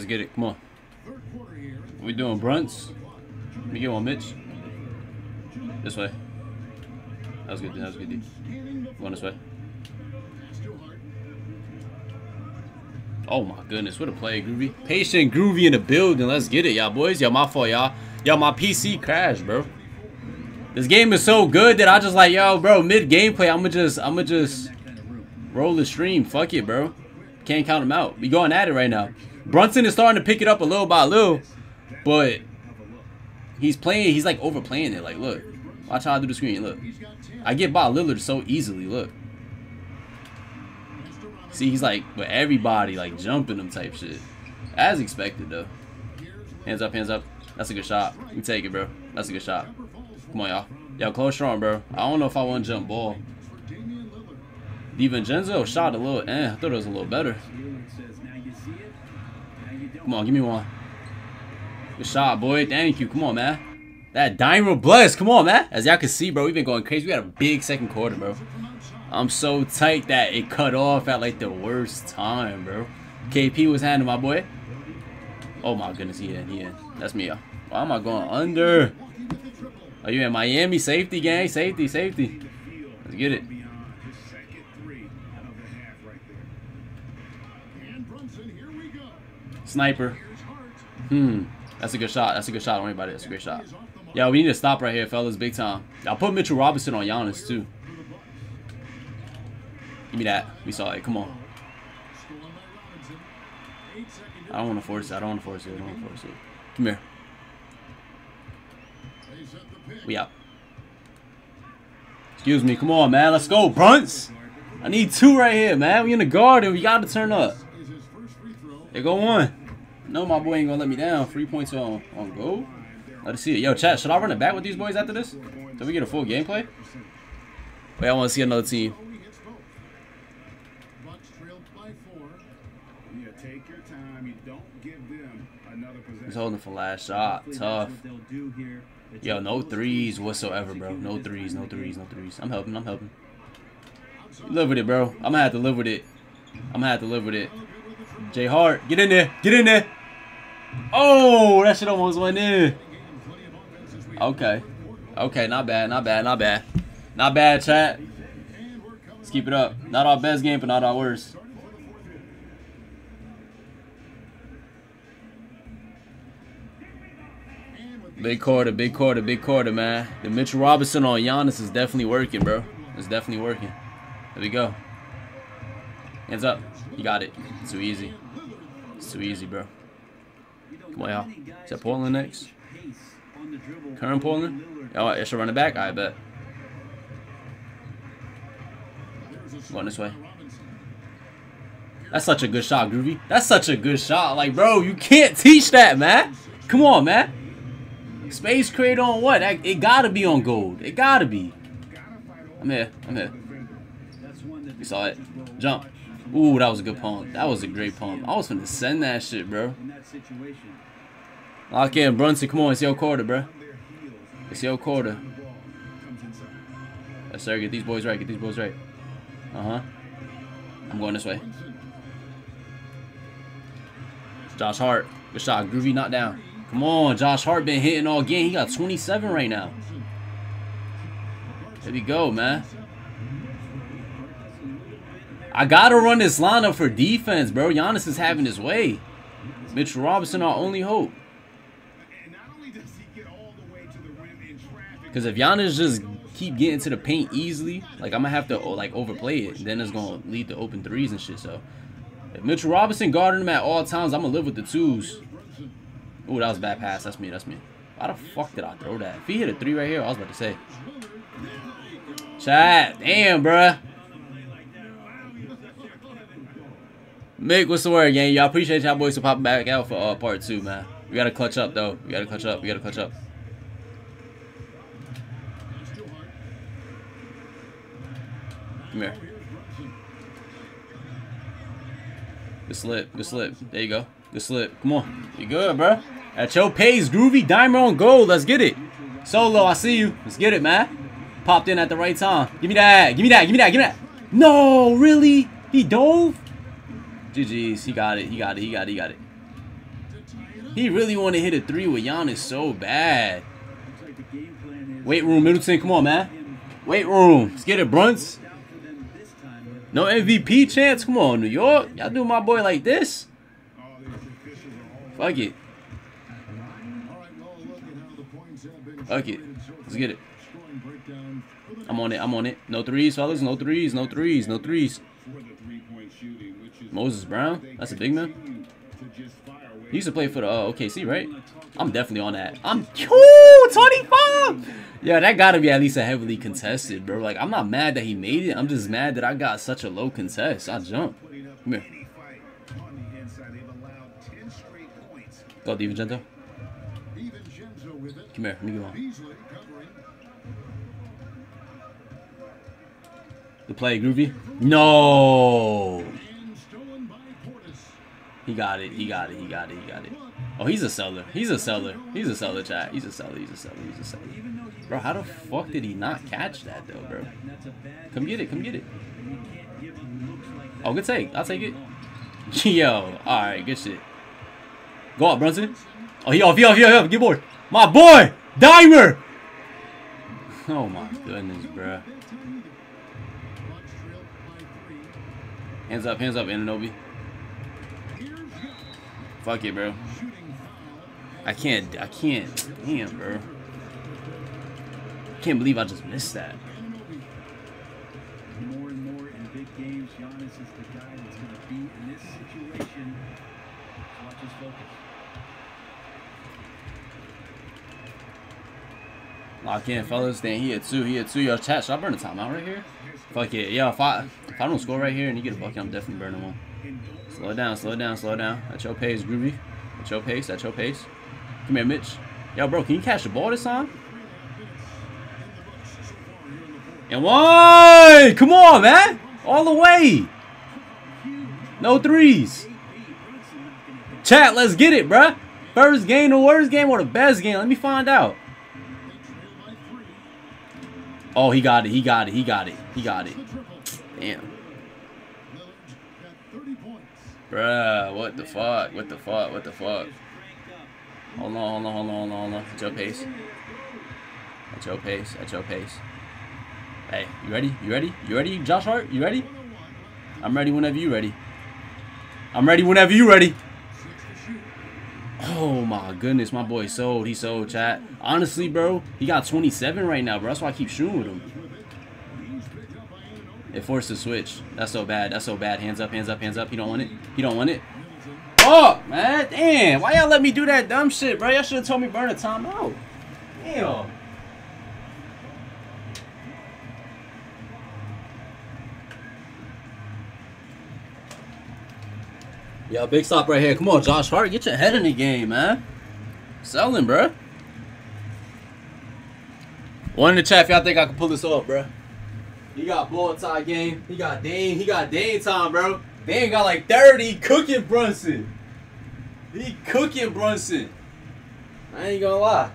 Let's get it. Come on. What we doing, Brunts? Let me get one, Mitch. This way. That was good. That was good. Dude. Going this way. Oh my goodness, what a play, Groovy. Patient Groovy in the building. Let's get it, y'all boys. Y'all my fault, y'all. Y'all my PC crashed, bro. This game is so good that I just like, yo, bro, mid gameplay, I'ma just I'ma just roll the stream. Fuck it, bro. Can't count them out. We going at it right now. Brunson is starting to pick it up a little by little, but he's playing, he's like overplaying it. Like, look. Watch how I do the screen. Look. I get by Lillard so easily. Look. See, he's like with everybody, like jumping them type shit. As expected, though. Hands up, hands up. That's a good shot. We take it, bro. That's a good shot. Come on, y'all. Y'all close strong, bro. I don't know if I want to jump ball. DiVincenzo shot a little, eh. I thought it was a little better. Come on, give me one. Good shot, boy. Thank you. Come on, man. That Dynamo Bless. Come on, man. As y'all can see, bro, we've been going crazy. We had a big second quarter, bro. I'm so tight that it cut off at like the worst time, bro. KP was handling my boy. Oh my goodness, he in, he in. That's me. Why am I going under? Are you in Miami? Safety, gang. Safety, safety. Let's get it. Sniper. Hmm. That's a good shot. That's a good shot. About it. That's a great shot. Yeah, we need to stop right here, fellas. Big time. I'll put Mitchell Robinson on Giannis, too. Give me that. We saw it. Come on. I don't want to force it. I don't want to force it. I don't want to force it. Come here. We out. Excuse me. Come on, man. Let's go, Brunts. I need two right here, man. We in the garden. We got to turn up. There go one. No, my boy ain't to let me down. Three points on, on goal. Let us see it. Yo, chat, should I run it back with these boys after this? So we get a full gameplay? Wait, I want to see another team. He's holding for last shot. Tough. Yo, no threes whatsoever, bro. No threes, no threes, no threes. I'm helping, I'm helping. Live with it, bro. I'm gonna have to live with it. I'm gonna have to live with it. Jay Hart, get in there. Get in there. Oh, that shit almost went in. Okay. Okay, not bad, not bad, not bad. Not bad, chat. Let's keep it up. Not our best game, but not our worst. Big quarter, big quarter, big quarter, man. The Mitchell Robinson on Giannis is definitely working, bro. It's definitely working. There we go. Hands up. You got it. It's too easy. It's too easy, bro. Come on, y'all. Is that Portland next? Current Portland? Oh, I should run it back? I bet. Going this way. That's such a good shot, Groovy. That's such a good shot. Like, bro, you can't teach that, man. Come on, man. Space crate on what? It gotta be on gold. It gotta be. I'm here. I'm here. You saw it. Jump. Ooh, that was a good pump. That was a great pump. I was gonna send that shit, bro. Lock in, Brunson. Come on, it's your quarter, bro. It's your quarter. Yes, sir. Get these boys right. Get these boys right. Uh-huh. I'm going this way. Josh Hart. Good shot. Groovy not down. Come on, Josh Hart been hitting all game. He got 27 right now. There we go, man. I gotta run this lineup for defense, bro. Giannis is having his way. Mitchell Robinson, our only hope. Because if Giannis just keep getting to the paint easily, like I'm gonna have to oh, like overplay it, then it's gonna lead to open threes and shit. So if Mitchell Robinson guarding him at all times, I'm gonna live with the twos. Oh, that was a bad pass. That's me. That's me. Why the fuck did I throw that? If he hit a three right here, I was about to say. Chat. Damn, bruh. Mick, what's the word, gang? Y'all appreciate y'all boys for popping back out for uh, part two, man. We gotta clutch up, though. We gotta clutch up. We gotta clutch up. Come here. Good slip. Good slip. There you go. Good slip. Come on. You good, bro? At your pace, Groovy. dimer on gold. Let's get it. Solo, I see you. Let's get it, man. Popped in at the right time. Give me that. Give me that. Give me that. Give me that. No, really? He dove? GG's. He got it. He got it. He got it. He got it. He really want to hit a three with Giannis so bad. Weight room, Middleton. Come on, man. Weight room. Let's get it, Brunts. No MVP chance? Come on, New York. Y'all do my boy like this? Fuck it. Fuck it. Let's get it. I'm on it. I'm on it. No threes, fellas. No threes. No threes. No threes. Moses Brown. That's a big man. He used to play for the uh, OKC, right? I'm definitely on that. I'm Ooh, 25. Yeah, that gotta be at least a heavily contested, bro. Like, I'm not mad that he made it. I'm just mad that I got such a low contest. I jumped. Come here. Go, DiVincenzo. Come here. Let me go on. The play, Groovy. No. He got it. He got it. He got it. He got it. Oh, he's a seller. He's a seller. He's a seller, chat. He's a seller. He's a seller. He's a seller. Bro, how the fuck did he not catch that, though, bro? Come get it. Come get it. Oh, good take. I'll take it. Yo. All right. Good shit. Go up, Brunson. Oh, he off. He off. He off. Get bored. My boy. Dimer. Oh, my goodness, bro. Hands up. Hands up, Anunoby. Fuck it, bro. I can't, I can't, damn, bro. I can't believe I just missed that. More and more in big games, Giannis is the guy that's going to be in this situation. watch his focus. Lock in, fellas. Then he had two. He had two. Yo, chat. Should I burn a timeout right here? Fuck it. Yeah, if I if I don't score right here and you get a bucket, I'm definitely burning one. Slow down, slow down, slow down. At your pace, Groovy. At your pace, at your pace. Come here, Mitch. Yo, bro, can you catch the ball this time? And one! Come on, man! All the way! No threes. Chat, let's get it, bruh. First game, the worst game, or the best game? Let me find out. Oh, he got it. He got it. He got it. He got it. Damn. Bruh, what the fuck? What the fuck? What the fuck? Hold on, hold on, hold on, hold on, hold on. At your pace. At your pace. At your pace. Hey, you ready? You ready? You ready, Josh Hart? You ready? I'm ready whenever you ready. I'm ready whenever you ready. Oh my goodness, my boy sold. He sold, chat. Honestly, bro, he got 27 right now, bro. That's why I keep shooting with him. It forced the switch. That's so bad. That's so bad. Hands up, hands up, hands up. He don't want it. He don't want it. Oh, man. Damn. Why y'all let me do that dumb shit, bro? Y'all should have told me burn a timeout. Damn. Yo, big stop right here. Come on, Josh Hart. Get your head in the game, man. Selling, bro. One in the chat if y'all think I can pull this off, bro. He got ball tie game. He got Dame. He got Dame time, bro. Dame got like 30 cooking Brunson. He cooking Brunson. I ain't gonna lie.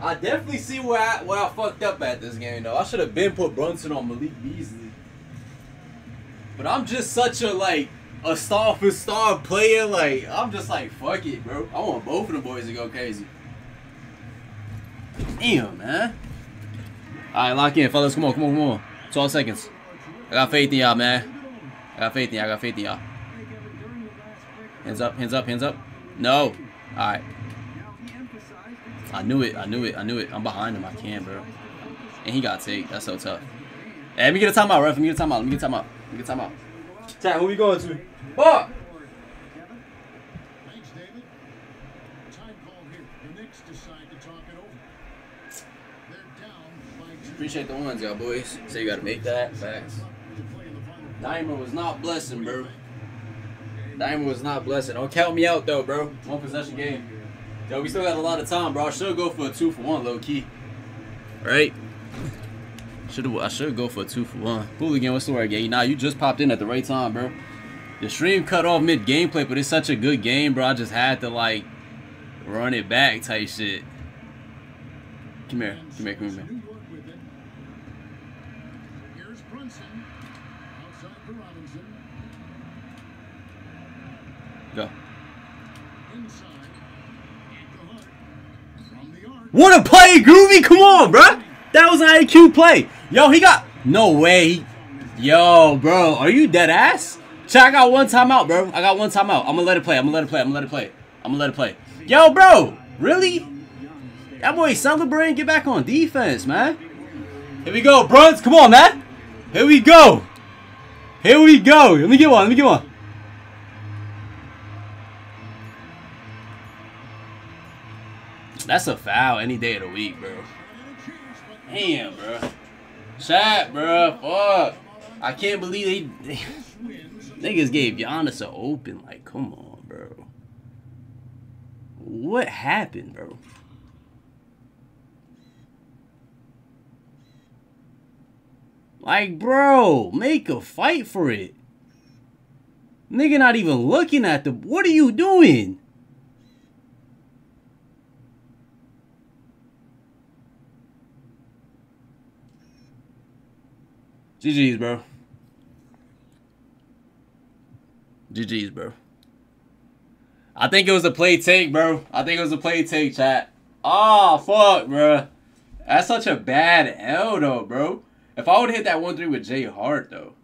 I definitely see where I where I fucked up at this game though. I should have been put Brunson on Malik Beasley. But I'm just such a like a star for star player. Like I'm just like fuck it, bro. I want both of the boys to go crazy. Damn, man. All right, lock in, fellas. Come on, come on, come on. 12 seconds. I got faith in y'all, man. I got faith in y'all. I got faith in y'all. Hands up, hands up, hands up. No. All right. I knew it. I knew it. I knew it. I'm behind him. I can, bro. And he got take. That's so tough. Hey, let me get a timeout, ref. Let me get a timeout. Let me get a timeout. Let me get a timeout. Chat, who we going to? Fuck! Appreciate the ones, y'all boys. So you gotta make that. Facts. Diamond was not blessing, bro. Diamond was not blessing. Don't count me out though, bro. One possession game. Yo, we still got a lot of time, bro. I should go for a two for one, low key. Right? Should I should go for a two for one. Hooligan, what's the word, gang? Nah, you just popped in at the right time, bro. The stream cut off mid gameplay, but it's such a good game, bro. I just had to like run it back type shit. Come here, come here, come here. What a play, Groovy! Come on, bro. That was an IQ play. Yo, he got no way. Yo, bro, are you dead ass? Check, I got one timeout, bro. I got one timeout. I'm gonna let it play. I'm gonna let it play. I'm gonna let it play. I'm gonna let it play. Yo, bro, really? That boy celebrating. Get back on defense, man. Here we go, Bruns. Come on, man. Here we go. Here we go. Let me get one. Let me get one. That's a foul any day of the week, bro. Damn, bro. Chat, bro. Fuck. I can't believe they, they niggas gave Giannis an open. Like, come on, bro. What happened, bro? Like, bro, make a fight for it. Nigga not even looking at the... What are you doing? GG's, bro. GG's, bro. I think it was a play take, bro. I think it was a play take, chat. Oh, fuck, bro. That's such a bad L, though, bro. If I would hit that 1-3 with Jay Hart, though.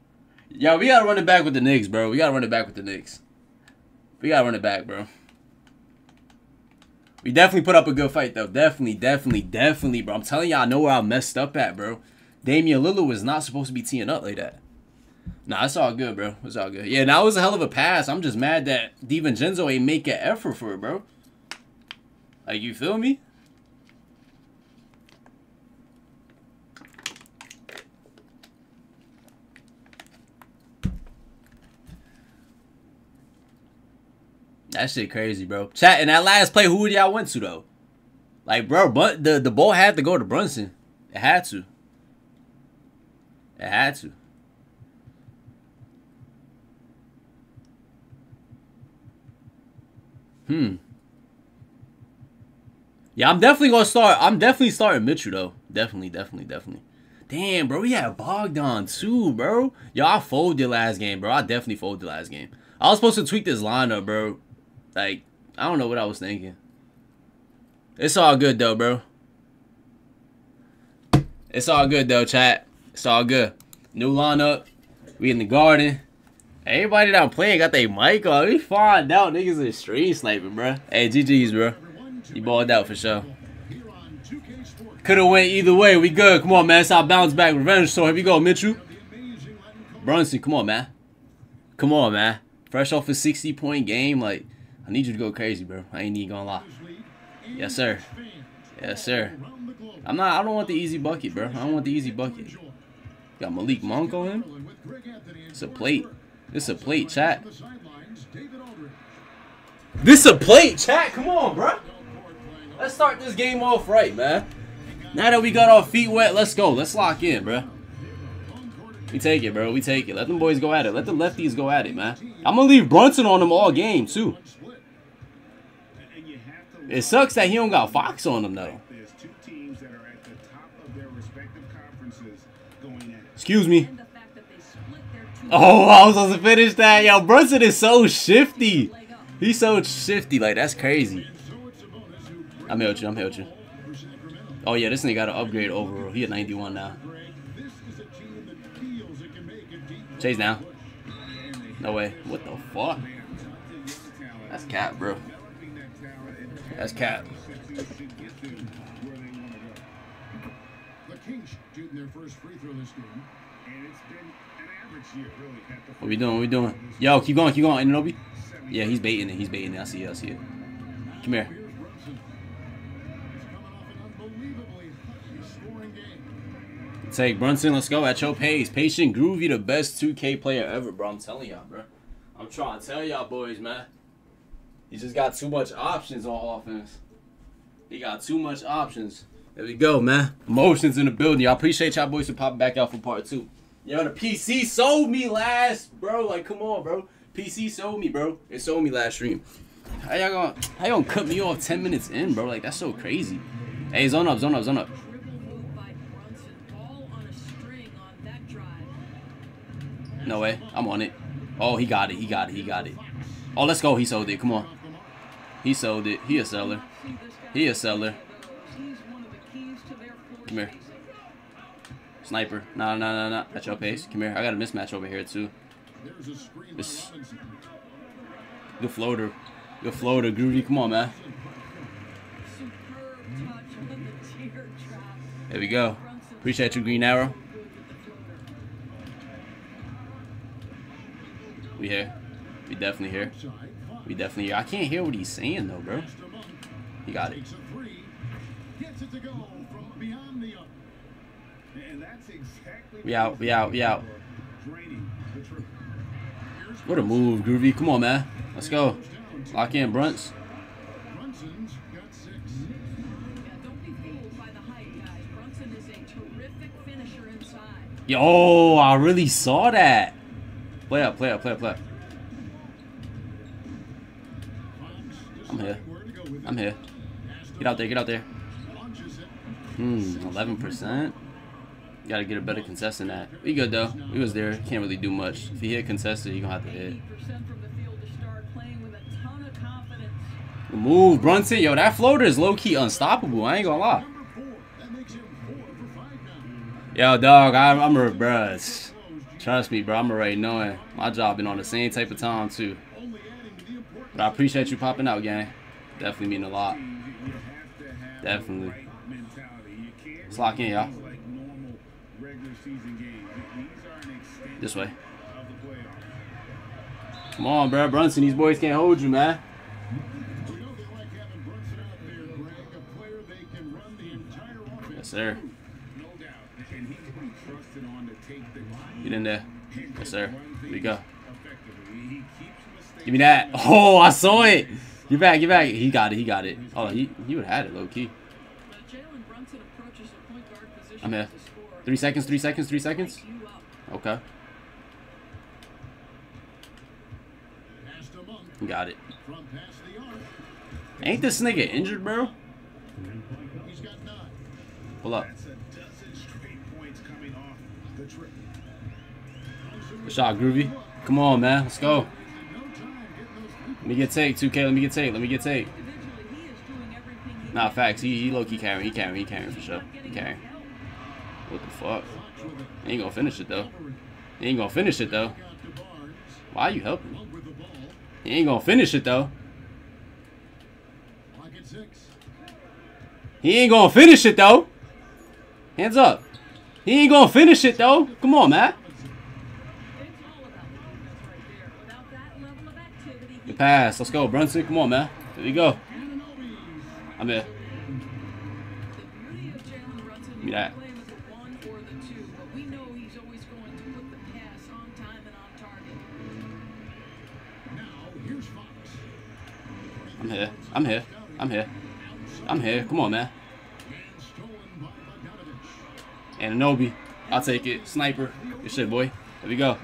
Yo, we gotta run it back with the Knicks, bro. We gotta run it back with the Knicks. We gotta run it back, bro. We definitely put up a good fight, though. Definitely, definitely, definitely, bro. I'm telling y'all, I know where I messed up at, bro. Damian Lillard was not supposed to be teeing up like that. Nah, it's all good, bro. It's all good. Yeah, that was a hell of a pass. I'm just mad that DiVincenzo ain't make an effort for it, bro. Like, you feel me? That shit crazy, bro. Chat, in that last play, who y'all went to, though? Like, bro, but the, the ball had to go to Brunson. It had to. It had to. Hmm. Yeah, I'm definitely gonna start. I'm definitely starting Mitchell though. Definitely, definitely, definitely. Damn, bro, we had Bogdan too, bro. Yo, I folded the last game, bro. I definitely folded last game. I was supposed to tweak this lineup, bro. Like, I don't know what I was thinking. It's all good though, bro. It's all good though, chat. It's all good. New lineup. We in the garden. Everybody that I'm playing got their mic on. We find out niggas is stream sniping, bro. Hey, GG's, bro. You balled out for sure. Could have went either way. We good. Come on, man. It's our bounce back revenge. So here we go, Mitchell. Brunson, come on, man. Come on, man. Fresh off a 60 point game, like I need you to go crazy, bro. I ain't even gonna lie. Yes, sir. Yes, sir. I'm not. I don't want the easy bucket, bro. I don't want the easy bucket. Got Malik Monk on him. It's a plate. This a plate, chat. This a plate, chat. Come on, bro. Let's start this game off right, man. Now that we got our feet wet, let's go. Let's lock in, bro. We take it, bro. We take it. Let them boys go at it. Let the lefties go at it, man. I'm going to leave Brunson on them all game, too. It sucks that he don't got Fox on him, though. Excuse me. Oh, I was supposed to finish that. Yo, Brunson is so shifty. He's so shifty. Like, that's crazy. I'm here with you. I'm here with you. Oh, yeah, this nigga got an upgrade overall. He at 91 now. Chase now. No way. What the fuck? That's cat, bro. That's cat. What we doing? What we doing? Yo, keep going, keep going, Anunoby. Yeah, he's baiting it. He's baiting it. I see it. I see it. Come here. Take Brunson, let's go at your pace. Patient Groovy, the best 2K player ever, bro. I'm telling y'all, bro. I'm trying to tell y'all boys, man. He just got too much options on offense. He got too much options. There we go, man. Emotions in the building. Y'all appreciate y'all boys for popping back out for part two. Yo, the PC sold me last, bro. Like, come on, bro. PC sold me, bro. It sold me last stream. How y'all gonna, how y'all cut me off 10 minutes in, bro? Like, that's so crazy. Hey, zone up, zone up, zone up. No way. I'm on it. Oh, he got it. He got it. He got it. Oh, let's go. He sold it. Come on. He sold it. He a seller. He a seller. Come here. Sniper. No, no, no, no. At your pace. Come here. I got a mismatch over here, too. This. Good floater. Good floater, Groovy. Come on, man. There we go. Appreciate you, Green Arrow. We here. We definitely here. We definitely here. I can't hear what he's saying, though, bro. He got it. We out, we out, we out. What a move, Groovy. Come on, man. Let's go. Lock in, Brunts. Yo, I really saw that. Play up, play up, play up, play up. I'm here. I'm here. Get out there, get out there. Hmm, 11%. Gotta get a better contest than that. We good though. We was there. Can't really do much. If you hit contested, you're gonna have to hit. Move, Brunson. Yo, that floater is low-key unstoppable. I ain't gonna lie. Yo, dog, I'm, I'm a, bruh. Trust me, bro. I'm already knowing. My job been on the same type of time, too. But I appreciate you popping out, gang. Definitely mean a lot. Definitely. Let's lock in, y'all. This way. Come on, bro. Brunson, these boys can't hold you, man. Yes, sir. Get in there. Yes, sir. Here we go. Give me that. Oh, I saw it. Get back, get back. He got it, he got it. Oh, he, he would have had it low key. I'm here. Three seconds, three seconds, three seconds. Okay. Got it. Ain't this nigga injured, bro? Pull up. Good shot, Groovy. Come on, man. Let's go. Let me get take, 2K. Let me get take. Let me get take. Nah, facts. He, he low-key carrying. He carrying. He carrying for sure. He carrying. What the fuck? He ain't gonna finish it, though. He ain't gonna finish it, though. Why are you helping? He ain't gonna finish it, though. He ain't gonna finish it, though. Hands up. He ain't gonna finish it, though. Come on, man. Good pass. Let's go, Brunson. Come on, man. There we go. I'm here. Give me that. I'm here. I'm here. I'm here. I'm here. Come on, man. And Anunoby. I'll take it. Sniper. Good shit, boy. There we go.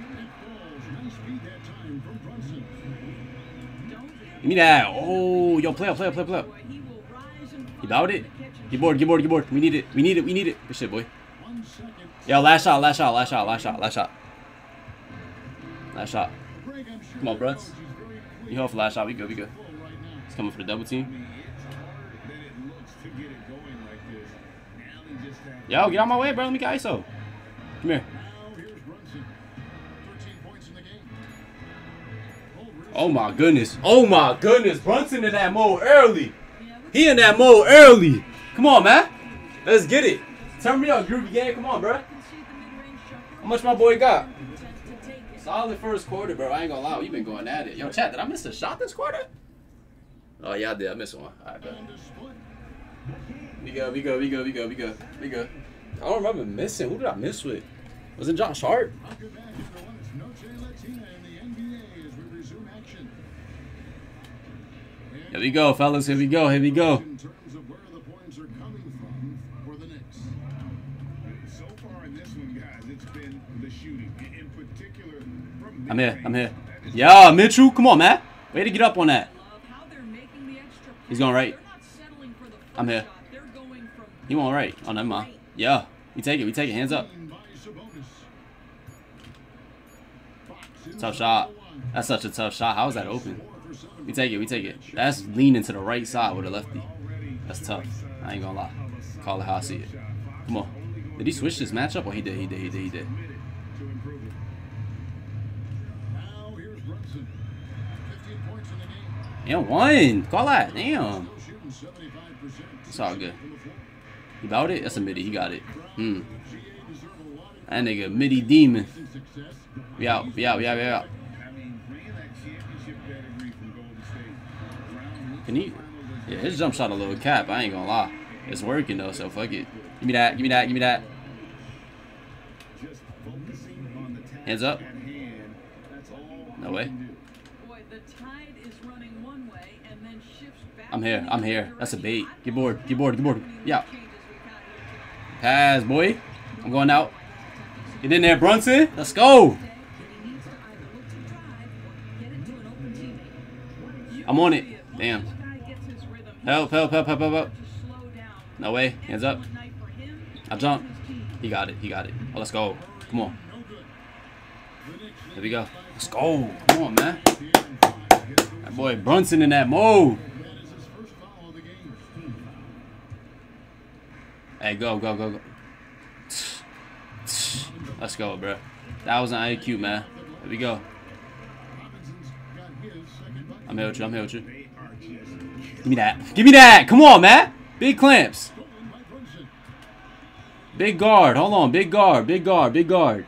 Give me that. Oh, yo, play up, play up, play up, play up. He doubt it? Get bored, get board, get board. We need it. We need it. We need it. Good shit, boy. Yo, last shot, last shot, last shot, last shot, last shot. Last shot. Come on, bruds. You hold for last shot. We good, we good. Coming for the double team. Yo, get out my way, bro. Let me get ISO. Come here. Oh my goodness. Oh my goodness. Brunson in that mode early. He in that mode early. Come on, man. Let's get it. Turn me up, groovy game. Come on, bro. How much my boy got? Solid first quarter, bro. I ain't gonna lie. You been going at it. Yo, chat, did I miss a shot this quarter? Oh, yeah, I did. I missed one. All right, bro. We go, we go, we go, we go, we go, we go. I don't remember missing. Who did I miss with? Was it Josh Hart? Here we go, fellas. Here we go. Here we go. I'm here. I'm here. Yeah, Mitchell. Come on, man. Way to get up on that. He's going right. I'm here. He won't right. Oh, never mind. Yeah. We take it. We take it. Hands up. Tough shot. That's such a tough shot. How is that open? We take it. We take it. That's leaning to the right side with a lefty. That's tough. I ain't gonna lie. Call it how I see it. Come on. Did he switch this matchup? Oh, he did. He did. He did. He did. And one. Call that. Damn. It's all good. He about it? That's a midi. He got it. Hmm. That nigga midi demon. We out. We out. We out. We out. Can he? Yeah, his jump shot a little cap. I ain't gonna lie. It's working though, so fuck it. Give me that. Give me that. Give me that. Hands up. No way. I'm here. I'm here. That's a bait. Get bored. Get bored. Get bored. Yeah. Pass, boy. I'm going out. Get in there, Brunson. Let's go. I'm on it. Damn. Help, help, help, help, help, help. No way. Hands up. I jump. He got it. He got it. Oh, let's go. Come on. There we go. Let's go. Come on, man. That boy Brunson in that mode. Hey, go, go, go, go. Let's go, bro. That was an IQ, man. Here we go. I'm here with you. I'm here with you. Give me that. Give me that. Come on, man. Big clamps. Big guard. Hold on. Big guard. Big guard. Big guard.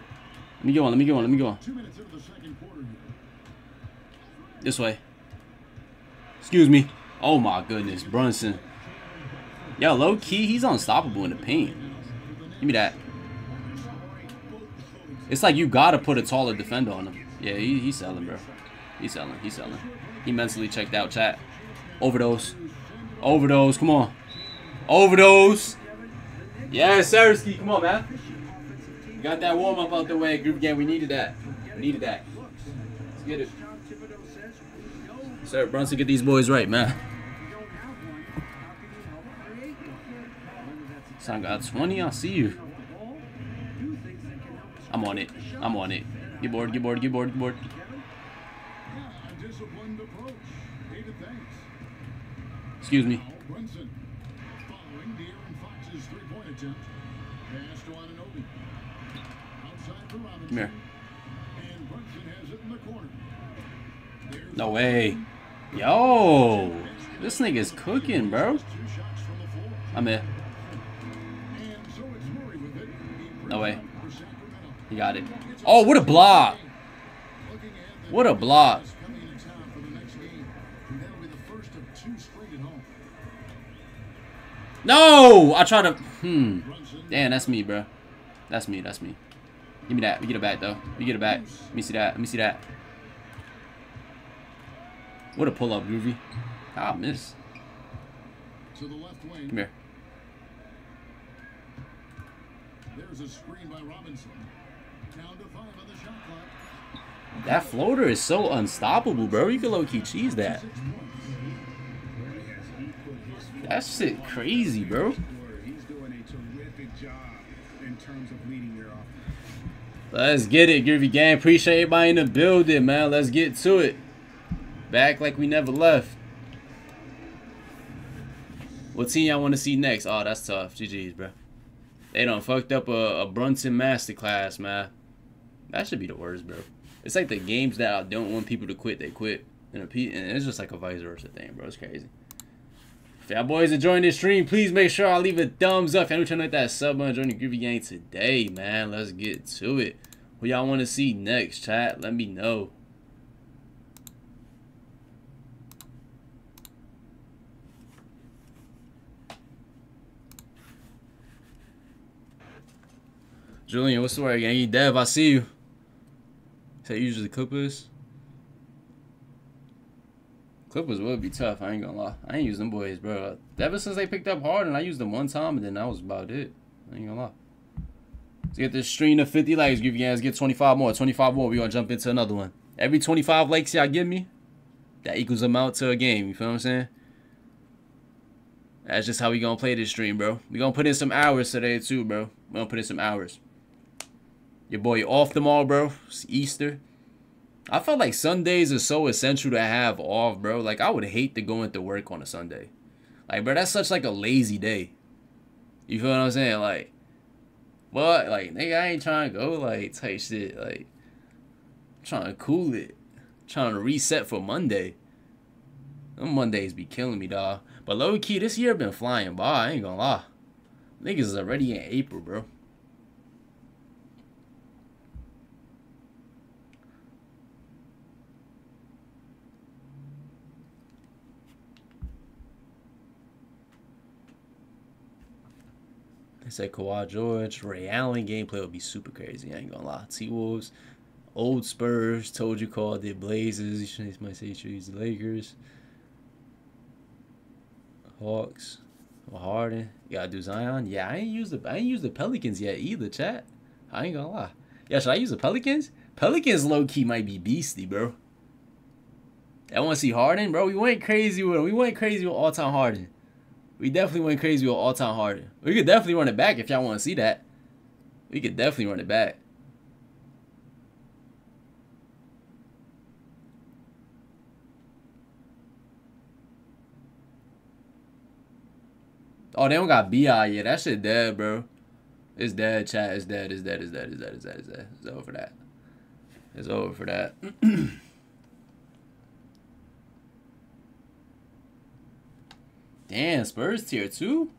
Let me go on. Let me go on. Let me go on. This way. Excuse me. Oh, my goodness. Brunson. Yo, low key, he's unstoppable in the paint. Give me that. It's like you gotta put a taller defender on him. Yeah, he, he's selling, bro. He's selling. He's selling. He mentally checked out, chat. Overdose. Overdose. Come on. Overdose. Yeah, Sersky. Come on, man. We got that warm up out the way. Group game. We needed that. We needed that. Let's get it. Sir Brunson, get these boys right, man. Son got 20. I see you. I'm on it. I'm on it. Get bored, get bored, get bored, get bored. Excuse me. Come here. No way. Yo. This nigga's cooking, bro. I'm here. No way. He got it. Oh, what a block. What a block. No! I try to... Hmm. Damn, that's me, bro. That's me. That's me. Give me that. We get it back, though. We get it back. Let me see that. Let me see that. What a pull-up, Groovy. Ah, miss. Come here. There's a screen by Robinson. Down to five on the shot clock. That floater is so unstoppable, bro. You can low-key cheese that. That shit crazy, bro. Let's get it, Groovy Gang. Appreciate everybody in the building, man. Let's get to it. Back like we never left. What team y'all want to see next? Oh, that's tough. GG's, bro. They done fucked up a, a Brunson masterclass, man. That should be the worst, bro. It's like the games that I don't want people to quit, they quit. And, and it's just like a vice versa thing, bro. It's crazy. If y'all boys enjoying this stream, please make sure I leave a thumbs up. If y'all to hit that sub button, join the Groovy Gang today, man. Let's get to it. What y'all want to see next, chat? Let me know. Julian, what's the word? Yankee Dev, I see you. Say usually Clippers. Clippers would be tough. I ain't gonna lie. I ain't used them boys, bro. Ever since they picked up Harden, I used them one time, and then that was about it. I ain't gonna lie. Let's get this stream of 50 likes. Give you guys get 25 more. 25 more. We gonna jump into another one. Every 25 likes y'all give me, that equals amount to a game. You feel what I'm saying? That's just how we gonna play this stream, bro. We gonna put in some hours today too, bro. We gonna put in some hours. Your boy off tomorrow, bro. It's Easter. I felt like Sundays are so essential to have off, bro. Like I would hate to go into work on a Sunday. Like, bro, that's such like a lazy day. You feel what I'm saying? Like, but like, nigga, I ain't trying to go like type shit. Like, I'm trying to cool it, trying to reset for Monday. Them Mondays be killing me, dog. But low key, this year been flying by. I ain't gonna lie. Niggas is already in April, bro. They said Kawhi George, Ray Allen gameplay would be super crazy. I ain't gonna lie. T Wolves, old Spurs, told you called the Blazers. You might say you use the Lakers. Hawks, Harden. You gotta do Zion. Yeah, I ain't use the I ain't use the Pelicans yet either, chat. I ain't gonna lie. Yeah, should I use the Pelicans? Pelicans low key might be beastie, bro. I want to see Harden, bro. We went crazy with we went crazy with all time Harden. We definitely went crazy with all time Harden. We could definitely run it back if y'all want to see that. We could definitely run it back. Oh, they don't got BI yet. That shit dead, bro. It's dead, chat. It's dead. It's dead. It's dead. It's dead. It's dead. It's dead. It's over for that. It's over for that. Damn, Spurs tier two.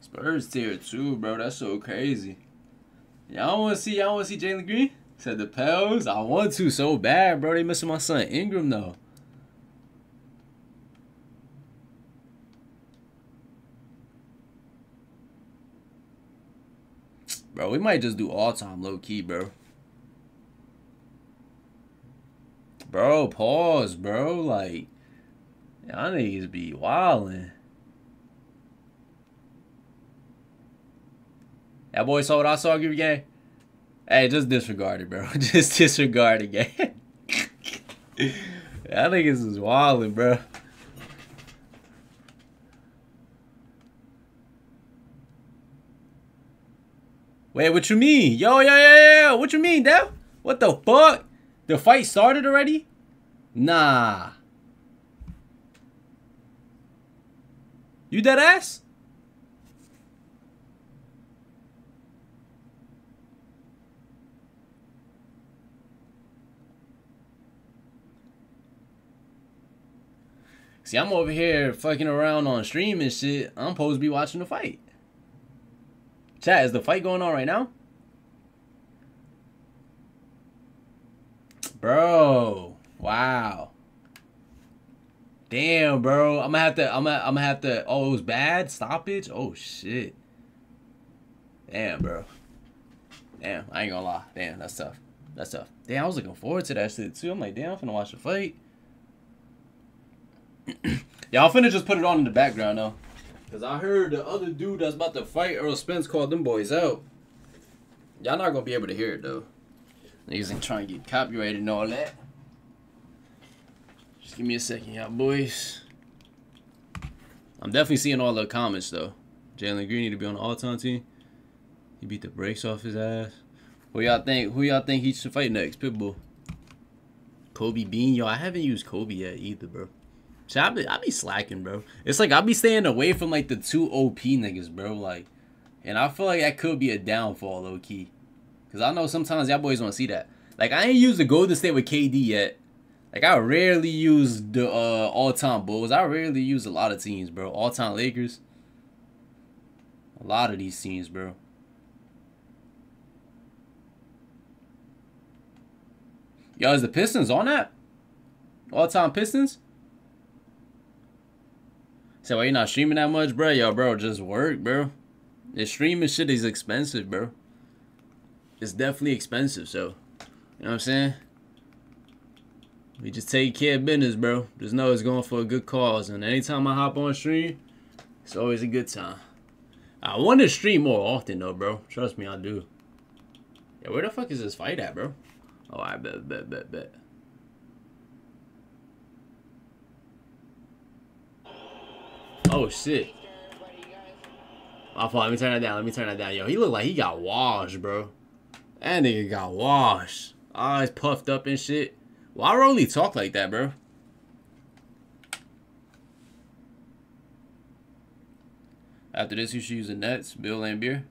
Spurs tier two, bro. That's so crazy. Y'all want to see? Y'all want to see Jalen Green? Said the Pels. I want to so bad, bro. They missing my son Ingram though. Bro, we might just do all time low key, bro. Bro, pause, bro. Like, y'all niggas be wildin'. That boy saw what I saw, give you game. Hey, just disregard it, bro. just disregard it, game. That niggas is wildin', bro. Wait, what you mean? Yo, yo, yo, yo, what you mean, Dev? What the fuck? The fight started already? Nah. You dead ass? See, I'm over here fucking around on stream and shit. I'm supposed to be watching the fight. Chat, is the fight going on right now? Bro, wow. Damn, bro. I'm gonna have to. I'm gonna. I'm gonna have to. Oh, it was bad stoppage. Oh shit. Damn, bro. Damn, I ain't gonna lie. Damn, that's tough. That's tough. Damn, I was looking forward to that shit too. I'm like, damn, I'm finna watch the fight. Y'all finna just put it on in the background though. Cause I heard the other dude that's about to fight Errol Spence called them boys out. Y'all not gonna be able to hear it though. Niggas ain't trying to get copyrighted and all that. Just give me a second, y'all boys. I'm definitely seeing all the comments though. Jalen Green need to be on the all-time team. He beat the brakes off his ass. Who y'all think? Who y'all think he should fight next? Pitbull. Kobe Bean. Yo, I haven't used Kobe yet either, bro. I be, I be slacking, bro. It's like I be staying away from like the two OP niggas, bro. Like, and I feel like that could be a downfall, low key. Cause I know sometimes y'all boys want to see that. Like I ain't used the Golden State with KD yet. Like I rarely use the uh, all-time Bulls. I rarely use a lot of teams, bro. All-time Lakers. A lot of these teams, bro. Yo, is the Pistons on that? All-time Pistons? So why you not streaming that much, bro? Yo, bro, just work, bro. The streaming shit is expensive, bro. It's definitely expensive, so you know what I'm saying? We just take care of business, bro. Just know it's going for a good cause. And anytime I hop on stream, it's always a good time. I want to stream more often, though, bro. Trust me, I do. Yeah, where the fuck is this fight at, bro? Oh, I bet, bet, bet, bet. Oh shit. My fault. Let me turn that down. Let me turn that down. Yo, he look like he got washed, bro. That nigga got washed. Eyes puffed up and shit. Why Rolly talk like that, bro? After this, you should use the Nets. Bill Laimbeer.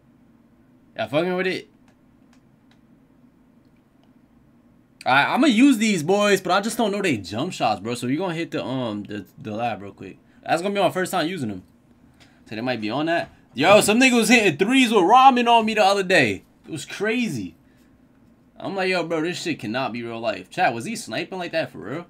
Yeah, fucking with it. Alright, I'm gonna use these boys, but I just don't know they jump shots, bro. So you're gonna hit the um the, the lab real quick. That's gonna be my first time using them. So they might be on that. Yo, some nigga was hitting threes with Rodman on me the other day. It was crazy. I'm like, yo, bro, this shit cannot be real life. Chat, was he sniping like that for real?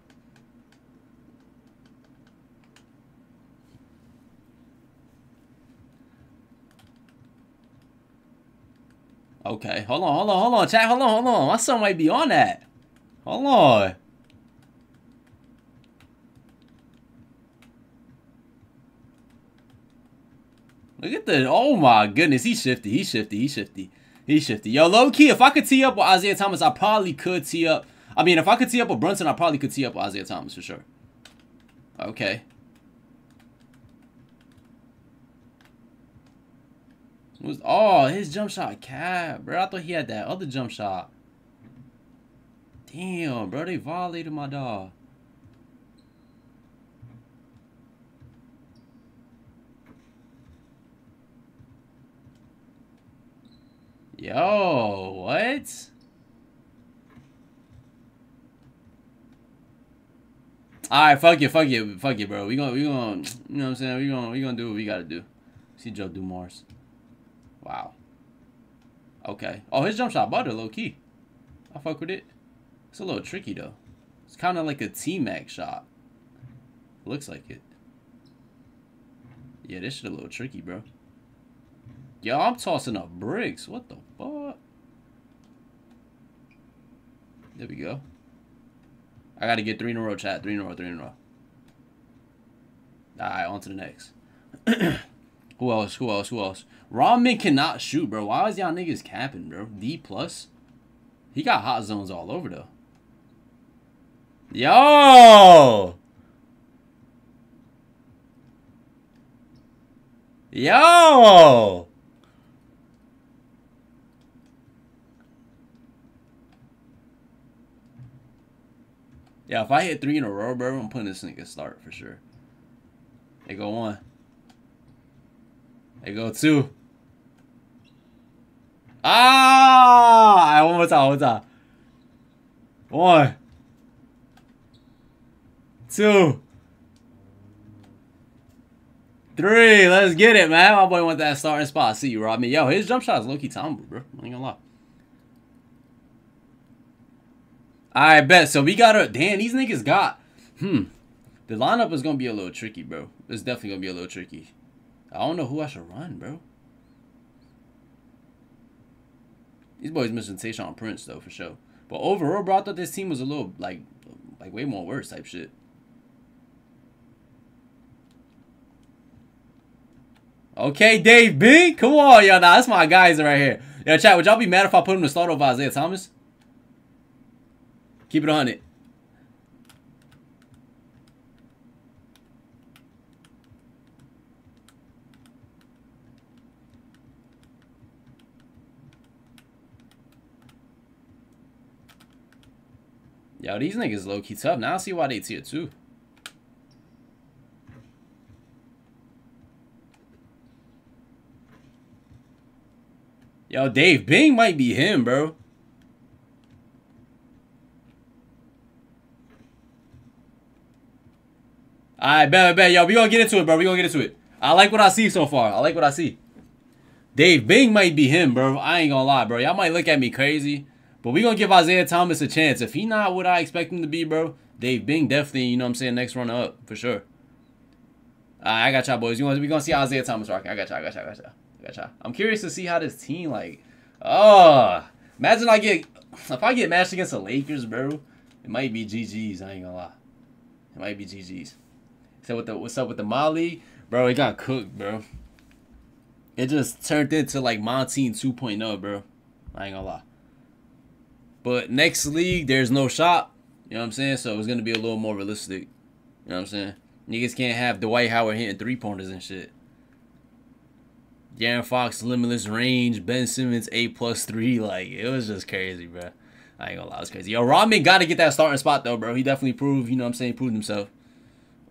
Okay, hold on, hold on, hold on, chat, hold on, hold on. My son might be on that. Hold on. Look at the, oh my goodness, he's shifty, he's shifty, he's shifty. He's shifty. Yo, low key, if I could tee up with Isiah Thomas, I probably could tee up. I mean, if I could tee up with Brunson, I probably could tee up with Isiah Thomas for sure. Okay. Was oh his jump shot cap, bro. I thought he had that other jump shot. Damn, bro, they violated my dog. Yo, what? Alright, fuck you, fuck you, fuck you, bro. We gonna, we gonna, you know what I'm saying? We gonna, we gonna do what we gotta do. See Joe Dumars. Wow. Okay. Oh, his jump shot butter, low key. I fuck with it. It's a little tricky, though. It's kind of like a T-Mac shot. Looks like it. Yeah, this shit a little tricky, bro. Yo, I'm tossing up bricks. What the There we go. I gotta get three in a row, chat. Three in a row, three in a row. Alright, on to the next. Who else? Who else? Who else? Rodman cannot shoot, bro. Why is y'all niggas capping, bro? D plus. He got hot zones all over though. Yo! Yo! Yeah, if I hit three in a row, bro, I'm putting this nigga start for sure. They go one. They go two. Ah! One more time, one more time. One. Two. Three. Let's get it, man. My boy went that starting spot. See you, Rob. Yo, his jump shot is low-key bro. I ain't gonna lie. I bet. So we got a... Damn, these niggas got... Hmm. The lineup is to be a little tricky, bro. It's definitely to be a little tricky. I don't know who I should run, bro. These boys missing Tayshaun Prince, though, for sure. But overall, bro, I thought this team was a little, like, like way more worse type shit. Okay, Dave B. Come on, yo. Nah, that's my guys right here. Yo, chat, would y'all be mad if I put him to start over Isiah Thomas? Keep it on it. Yo, these niggas low-key tough. Now I see why they tier 2. Yo, Dave Bing might be him, bro. Alright, bet, bet. Yo, we gonna get into it, bro. We gonna get into it. I like what I see so far. I like what I see. Dave Bing might be him, bro. I ain't gonna lie, bro. Y'all might look at me crazy. But we to give Isiah Thomas a chance. If he not what I expect him to be, bro, Dave Bing definitely, you know what I'm saying, next runner up, for sure. I got y'all, boys. You we to see Isiah Thomas rocking. I got y'all, I got y'all, I got y'all. I got y'all. I'm curious to see how this team, like, oh, imagine I get, if I get matched against the Lakers, bro, it might be GG's, I ain't gonna lie. It might be GG's. So with the, what's up with the Molly? Bro, it got cooked, bro. It just turned into, like, Montein 2.0, bro. I ain't gonna lie. But next league, there's no shop. You know what I'm saying? So it's to be a little more realistic. You know what I'm saying? Niggas can't have Dwight Howard hitting three pointers and shit. De'Aaron Fox, limitless range. Ben Simmons, A plus three. Like, it was just crazy, bro. I ain't gonna lie, it's crazy. Yo, Rodman got to get that starting spot, though, bro. He definitely proved, you know what I'm saying, proved himself.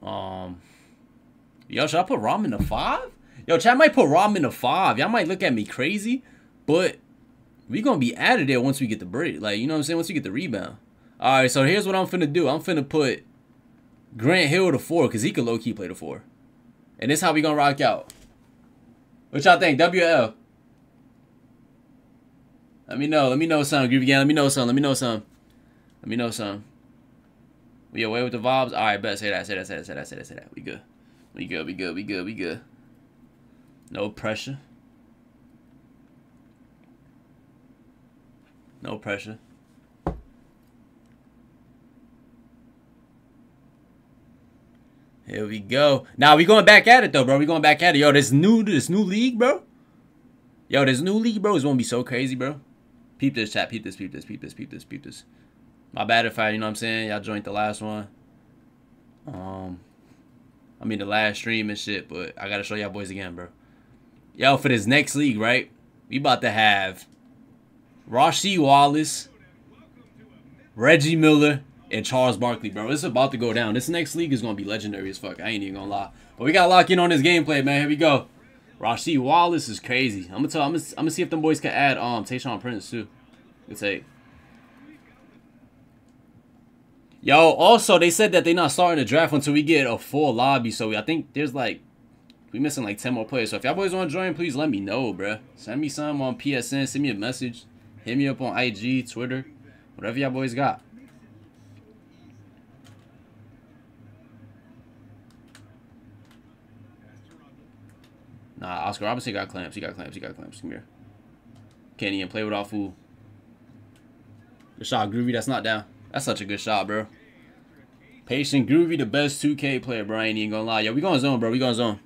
Um, Yo, should I put Rodman to five? Yo, chat might put Rodman to five. Y'all might look at me crazy, but we gonna be out of there once we get the break. Like, you know what I'm saying? Once we get the rebound. All right, so here's what I'm finna do. I'm finna put Grant Hill to four because he could low key play the four, and this how we gonna rock out. What y'all think? WL. Let me know. Let me know something. Groovy gang. Let me know something. Let me know something. Let me know something. We away with the vibes? All right, bet. Say that. Say that. Say that. Say that. Say that. Say that. We good. We good. We good. We good. We good. No pressure. No pressure. Here we go. Now we going back at it though, bro. We going back at it. Yo, this new this new league, bro. Yo, this new league, bro, is gonna be so crazy, bro. Peep this chat, peep this, peep this, peep this, peep this, peep this. My bad if I, you know what I'm saying? Y'all joined the last one. Um I mean the last stream and shit, but I gotta show y'all boys again, bro. Yo, for this next league, right? We about to have Rasheed Wallace, Reggie Miller, and Charles Barkley, bro. It's about to go down. This next league is gonna be legendary as fuck. I ain't even gonna lie. But we gotta lock in on this gameplay, man. Here we go. Rasheed Wallace is crazy. I'm gonna tell. I'm gonna, I'm gonna see if them boys can add um Tayshaun Prince too. Good take. Yo, also they said that they're not starting the draft until we get a full lobby. So I think there's like we missing like 10 more players. So if y'all boys want to join, please let me know, bruh. Send me some on PSN. Send me a message. Hit me up on IG, Twitter, whatever y'all boys got. Nah, Oscar Robertson got clamps. He got clamps. He got clamps. Come here. Can't even play fool. Good shot, Groovy. That's not down. That's such a good shot, bro. Patient Groovy, the best 2K player, bro. I ain't even gonna lie. Yo, we going zone, bro. We going zone.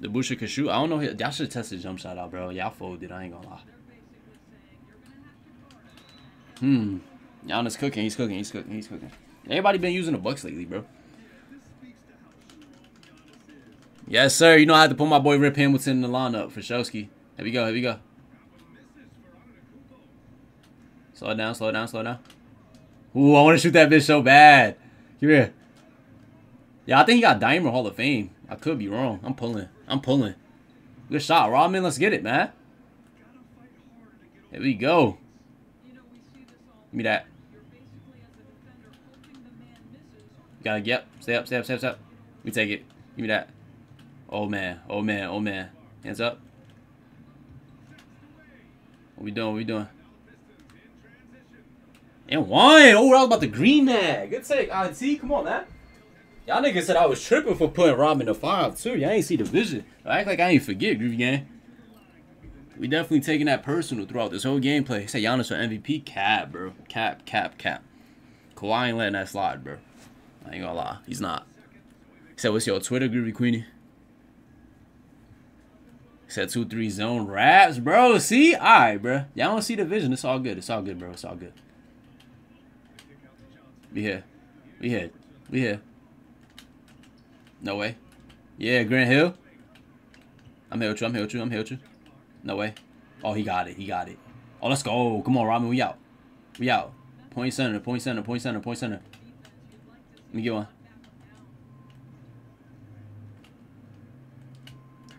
DeBusschere can shoot. I don't know. Y'all should test the jump shot out, bro. Y'all folded. I ain't gonna lie. Hmm. Giannis cooking. He's cooking. He's cooking. He's cooking. Everybody been using the Bucks lately, bro. Yes, sir. You know I had to put my boy Rip Hamilton in the lineup for Showski. Here we go. Here we go. Slow down. Slow down. Slow down. Ooh, I want to shoot that bitch so bad. Come here. Yeah, I think he got Diamond Hall of Fame. I could be wrong. I'm pulling. I'm pulling. Good shot, Rodman. Let's get it, man. Here we go. Give me that. You gotta get. Stay up, stay up, stay up, stay up. We take it. Give me that. Oh man, oh man, oh man. Hands up. What we doing? What we doing? And one. Oh, that was about the green man. Good take, IT. Come on, man. Y'all niggas said I was tripping for putting Rodman to five too. Y'all ain't see the vision. I act like I ain't forget, Groovy Gang. We definitely taking that personal throughout this whole gameplay. Say Giannis for MVP. Cap, bro. Cap, cap, cap. Kawhi ain't letting that slide, bro. I ain't gonna lie. He's not. He said, what's your Twitter, Groovy Queeny? He said 2-3 zone raps, bro. See? Alright, bro. Y'all don't see the vision. It's all good. It's all good, bro. It's all good. We here. We here. We here. No way. Yeah, Grant Hill. I'm here with you. I'm here with you. I'm here with you. No way. Oh, he got it. He got it. Oh, let's go. Come on, Rodman. We out. We out. Point center. Point center. Point center. Point center. Let me get one.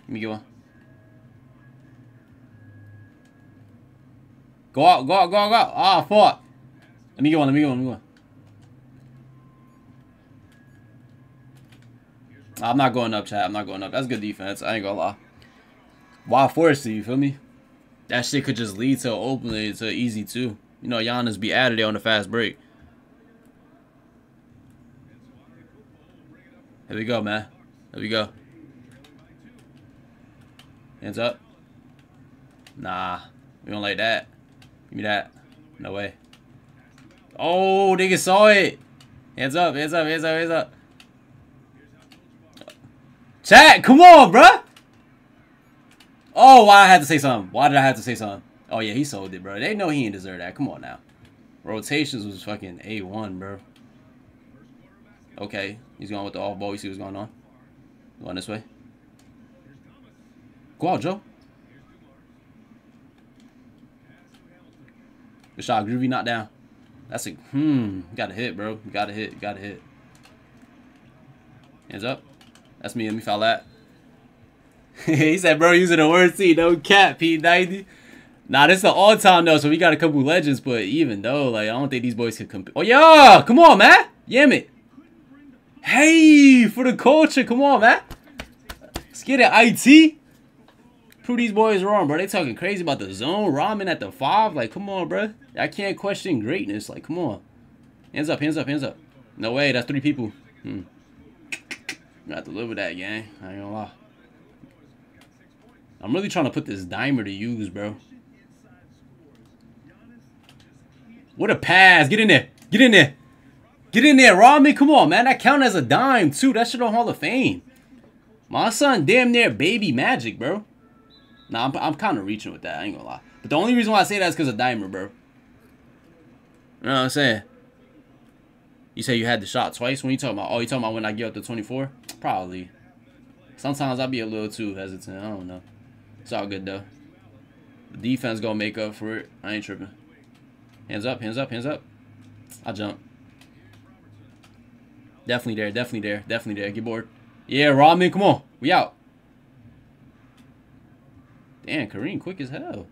Let me get one. Go out. Go out. Go out. Go out. Ah, fuck. Let me get one. Let me get one. Let me get one. I'm not going up, chat. I'm not going up. That's good defense. I ain't gonna lie. Why force it? You feel me? That shit could just lead to openly to easy too. You know, Giannis be out of there on the fast break. Here we go, man. Here we go. Hands up. Nah. We don't like that. Give me that. No way. Oh, nigga saw it. Hands up, hands up, hands up, hands up. Chat, come on, bruh. Oh, why I had to say something? Why did I have to say something? Oh, yeah, he sold it, bro. They know he didn't deserve that. Come on now. Rotations was fucking A1, bro. Okay, he's going with the off ball. You see what's going on? Going this way. Go out, Joe. Good shot. Groovy not down. That's a hmm. Got to hit, bro. Got to hit. Got to hit. Hands up. That's me. Let me foul that. he said, bro, using the word C. No cap, P90. Nah, this is the all-time though, so we got a couple legends, but even though, like, I don't think these boys could compete. Oh, yeah! Come on, man! Yam it. Hey, for the culture. Come on, man. Let's get it, IT. Prove these boys wrong, bro. They talking crazy about the zone. Rodman at the five. Like, come on, bro. I can't question greatness. Like, come on. Hands up, hands up, hands up. No way. That's three people. Hmm. Got to live with that, gang. I ain't gonna lie. I'm really trying to put this dimer to use, bro. What a pass. Get in there. Get in there. Get in there, Rodman. Come on, man. That count as a dime, too. That shit on Hall of Fame. My son damn near baby magic, bro. Nah, I'm, I'm kind of reaching with that. I ain't gonna lie. But the only reason why I say that is because of Dimer, bro. You know what I'm saying? You say you had the shot twice when you talking about, oh, you talking about when I get up to 24? Probably. Sometimes I'll be a little too hesitant. I don't know. It's all good, though. The defense gonna make up for it. I ain't tripping. Hands up, hands up, hands up. I jump. Definitely there, definitely there, definitely there. Get bored. Yeah, Rodman, come on. We out. Damn, Kareem quick as hell.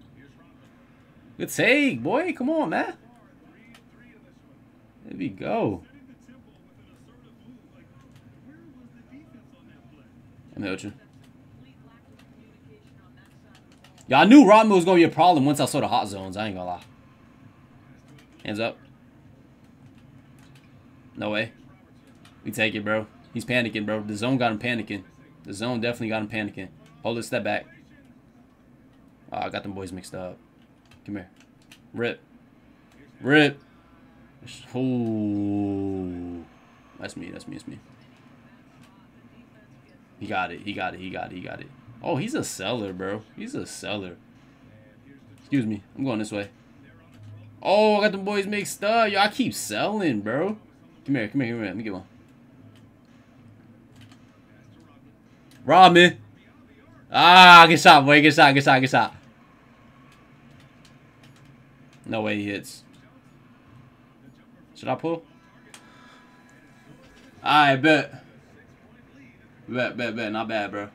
Good take, boy. Come on, man. There we go. I'm helping. Yeah, I knew Rodman was going to be a problem once I saw the hot zones. I ain't going to lie. Hands up. No way. We take it, bro. He's panicking, bro. The zone got him panicking. The zone definitely got him panicking. Hold it, step back. Oh, I got them boys mixed up. Come here. Rip. Rip. Oh. That's me, that's me, that's me. He got it, he got it, he got it, he got it. Oh, he's a seller, bro. He's a seller. Excuse me. I'm going this way. Oh, I got the boys mixed up. Yo, I keep selling, bro. Come here, come here, come here. Let me get one. Rob me. Ah, good shot, boy. Good shot, good shot, good shot. No way he hits. Should I pull? I bet. Bet, bet, bet. Not bad, bro.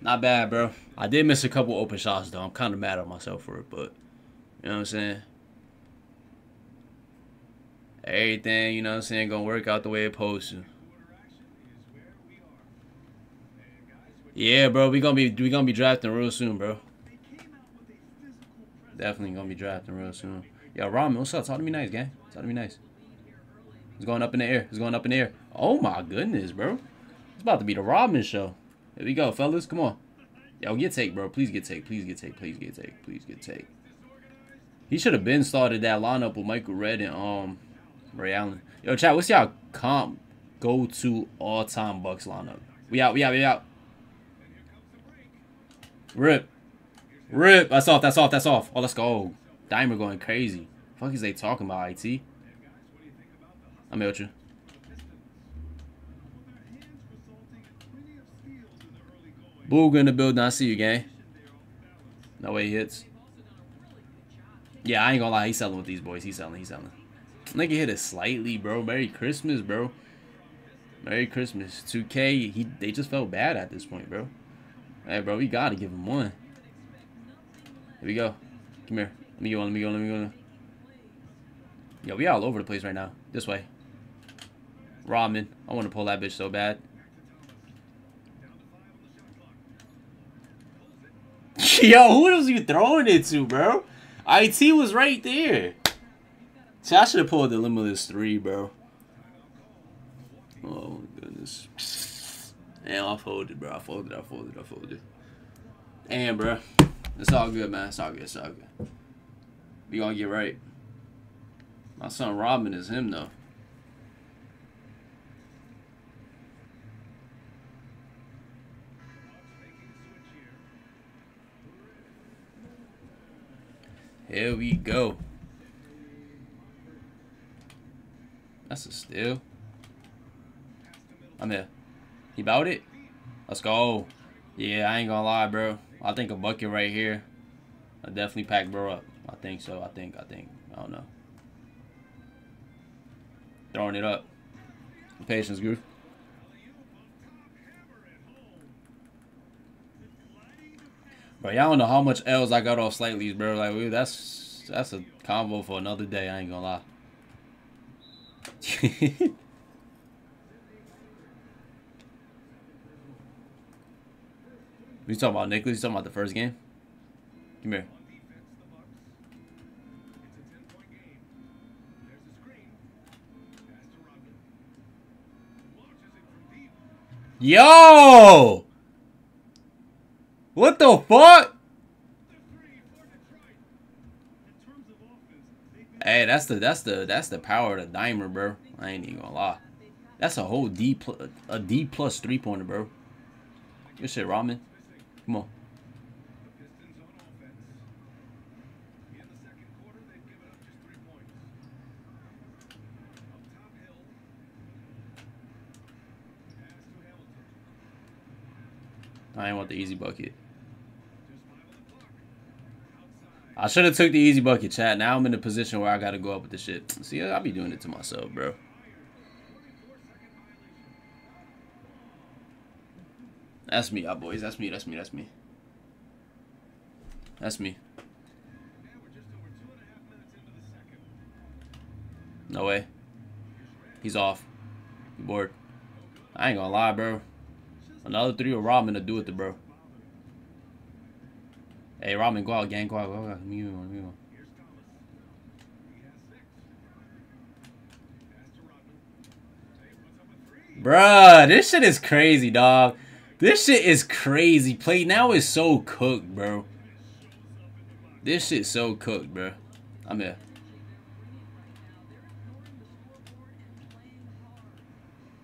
Not bad, bro. I did miss a couple open shots, though. I'm kind of mad at myself for it, but... You know what I'm saying? Everything, you know what I'm saying, gonna work out the way it's supposed to. Yeah, bro, we gonna be we gonna be drafting real soon, bro. Definitely gonna be drafting real soon. Yo, Rodman, what's up? Talk to me nice, gang. Talk to me nice. It's going up in the air. It's going up in the air. Oh my goodness, bro. It's about to be the Rodman show. Here we go, fellas. Come on. Yo, get take, bro. Please get take. Please get take. Please get take. Please get take. He should have been started that lineup with Michael Redd and um Ray Allen. Yo, chat, what's y'all comp go to all time Bucks lineup? We out, we out, we out. Rip. Rip. That's off, that's off, that's off. Oh, let's go. Dimer going crazy. Fuck is they talking about, IT? I'm out you. Booga in the building. I see you, gang. No way he hits. Yeah, I ain't gonna lie. He's selling with these boys. He's selling. He's selling. Nigga hit it slightly, bro. Merry Christmas, bro. Merry Christmas. 2K, he they just felt bad at this point, bro. Hey, bro, we gotta give him one. Here we go. Come here. Let me go. Let me go. Let me go. Yo, we all over the place right now. This way. Rodman. I want to pull that bitch so bad. Yo, who was you throwing it to, bro? IT was right there. See, I should have pulled the Limitless 3, bro. Oh, my goodness. Damn, I folded, bro. I folded, I folded, I folded. Damn, bro. It's all good, man. It's all good, it's all good. We gonna get right. My son Rodman is him, though. Here we go. That's a steal. I'm here. He about it? Let's go. Yeah, I ain't gonna lie, bro. I think a bucket right here. I definitely pack bro up. I think so. I think. I think. I don't know. Throwing it up. Patience, Groove. Bro, y'all don't know how much L's I got off slightly, bro. Like, that's that's a combo for another day. I ain't gonna lie. we talking about Nicholas? You talking about the first game? Come here. Yo! What the fuck? Hey, that's the that's the that's the power of the dimer, bro. I ain't even gonna lie. That's a whole D plus a D plus three pointer, bro. Good shit, Rodman. Come on. I ain't want the easy bucket. I should have took the easy bucket, chat. Now I'm in a position where I got to go up with the shit. See, I'll be doing it to myself, bro. That's me, y'all boys. That's me. That's me. That's me. That's me. No way. He's off. He bored. I ain't gonna lie, bro. Another three of Rodman to do it to bro. Hey, Rodman, go out, gang. Go out, go out. Me on, me. Bruh, this shit is crazy, dog. This shit is crazy. Play now is so cooked, bro. This shit so cooked, bro. I'm here.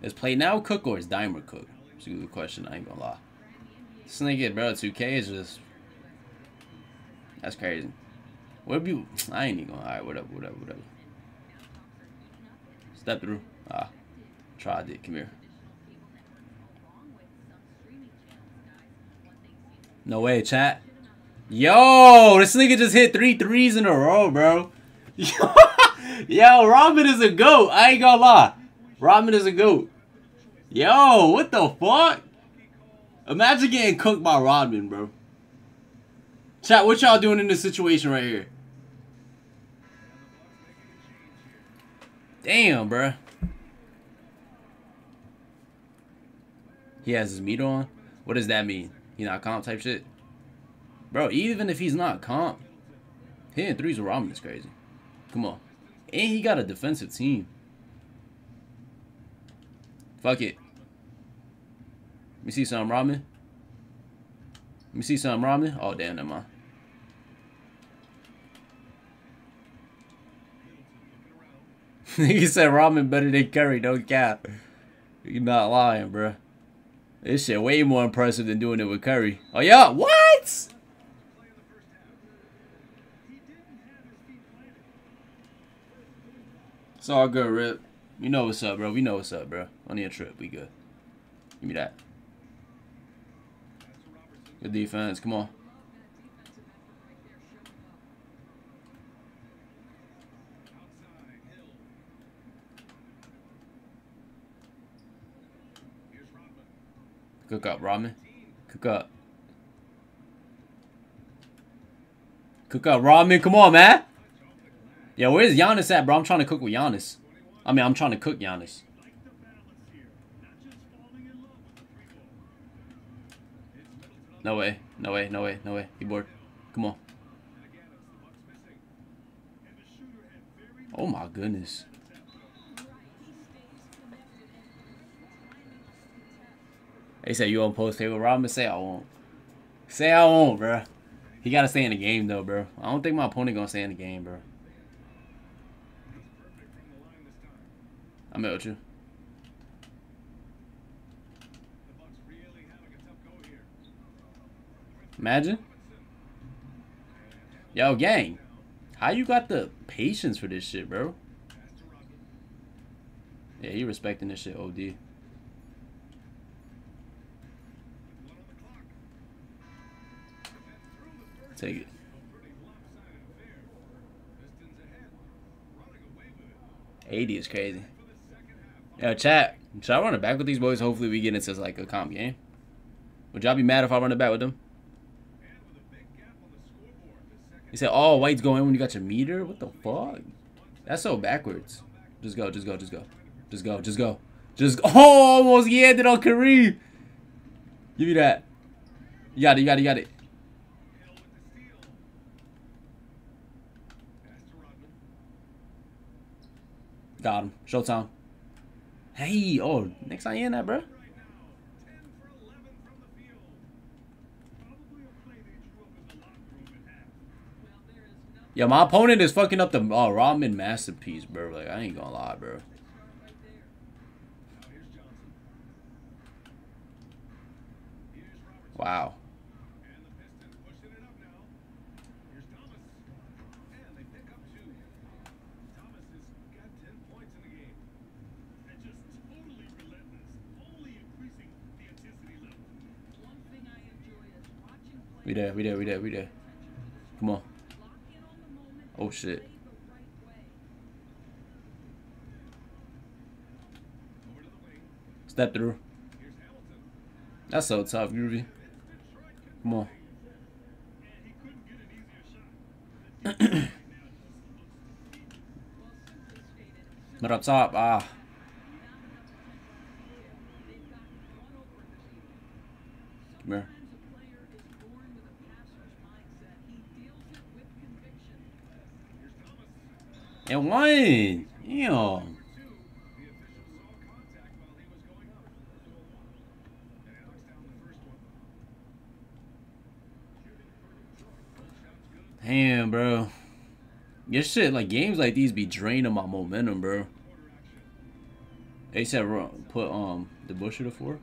Is play now cook or is Dimer cook? It's a good question. I ain't gonna lie. This nigga, bro, 2K is just that's crazy. What you? I ain't even gonna. Alright, whatever, whatever, whatever. Step through. Ah. Tried it. Come here. No way, chat. Yo, this nigga just hit three threes in a row, bro. Yo, Rodman is a goat. I ain't gonna lie. Rodman is a goat. Yo, what the fuck? Imagine getting cooked by Rodman, bro. Chat, what y'all doing in this situation right here? Damn, bruh. He has his meter on? What does that mean? He not comp type shit? Bro, even if he's not comp, hitting threes with Rodman is crazy. Come on. And he got a defensive team. Fuck it. Let me see some Rodman. Let me see some Rodman. Oh, damn, never mind. he said Rodman better than curry, don't cap. You're not lying, bro. This shit way more impressive than doing it with curry. Oh, yeah? What? It's all good, Rip. You know what's up, bro. We know what's up, bro. On your trip, we good. Give me that. Good defense. Come on. Cook up, Rodman. Cook up. Cook up, Rodman. Come on, man. Yeah, where's Giannis at, bro? I'm trying to cook with Giannis. I mean, I'm trying to cook Giannis. No way. No way. No way. No way. He bored. Come on. Oh my goodness. They said you won't post favorite Robin. Say I won't. Say I won't, bro. He gotta stay in the game though, bro. I don't think my opponent gonna stay in the game, bro. I'm out you. Imagine. Yo, gang. How you got the patience for this shit, bro? Yeah, he respecting this shit OD. Take it. Eighty is crazy. Yeah, chat. Should I run it back with these boys? Hopefully we get into like a comp game. Would y'all be mad if I run it back with them? He said, "Oh, white's going when you got your meter. What the fuck? That's so backwards. Just go, just go, just go, just go, just go, just go. Oh, almost yeah, did on Kareem. Give me that. You got it. You got it. You got it. Got him. Showtime. Hey, oh, next I in that, bro. Yeah, my opponent is fucking up the oh, Rodman masterpiece, bro. Like, I ain't gonna lie, bro. Wow. We there, we there, we there, we there. Come on. Oh shit. Step through. That's so tough, Groovy. Come on. but up top, ah. And one. Damn. Damn, bro. Your shit, like, games like these be draining my momentum, bro. They said put, um, DeBusschere to four.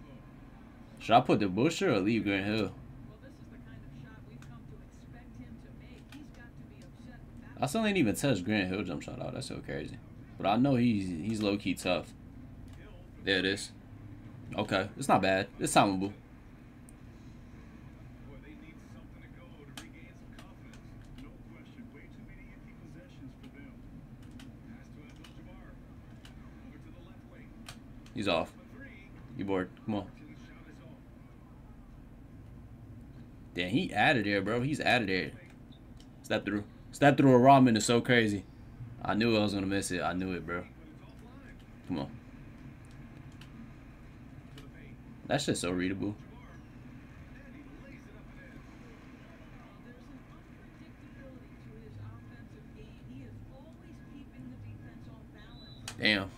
Should I put DeBusschere or leave Grant Hill? I still ain't even touched Grant Hill jump shot out. That's so crazy. But I know he's he's low key tough. There it is. Okay, it's not bad. It's timeable. He's off. You bored? Come on. Damn, he added there, bro. He's added there. Step through. Step through a Rodman is so crazy. I knew I was gonna miss it. I knew it, bro. Come on. That's just so readable. Damn.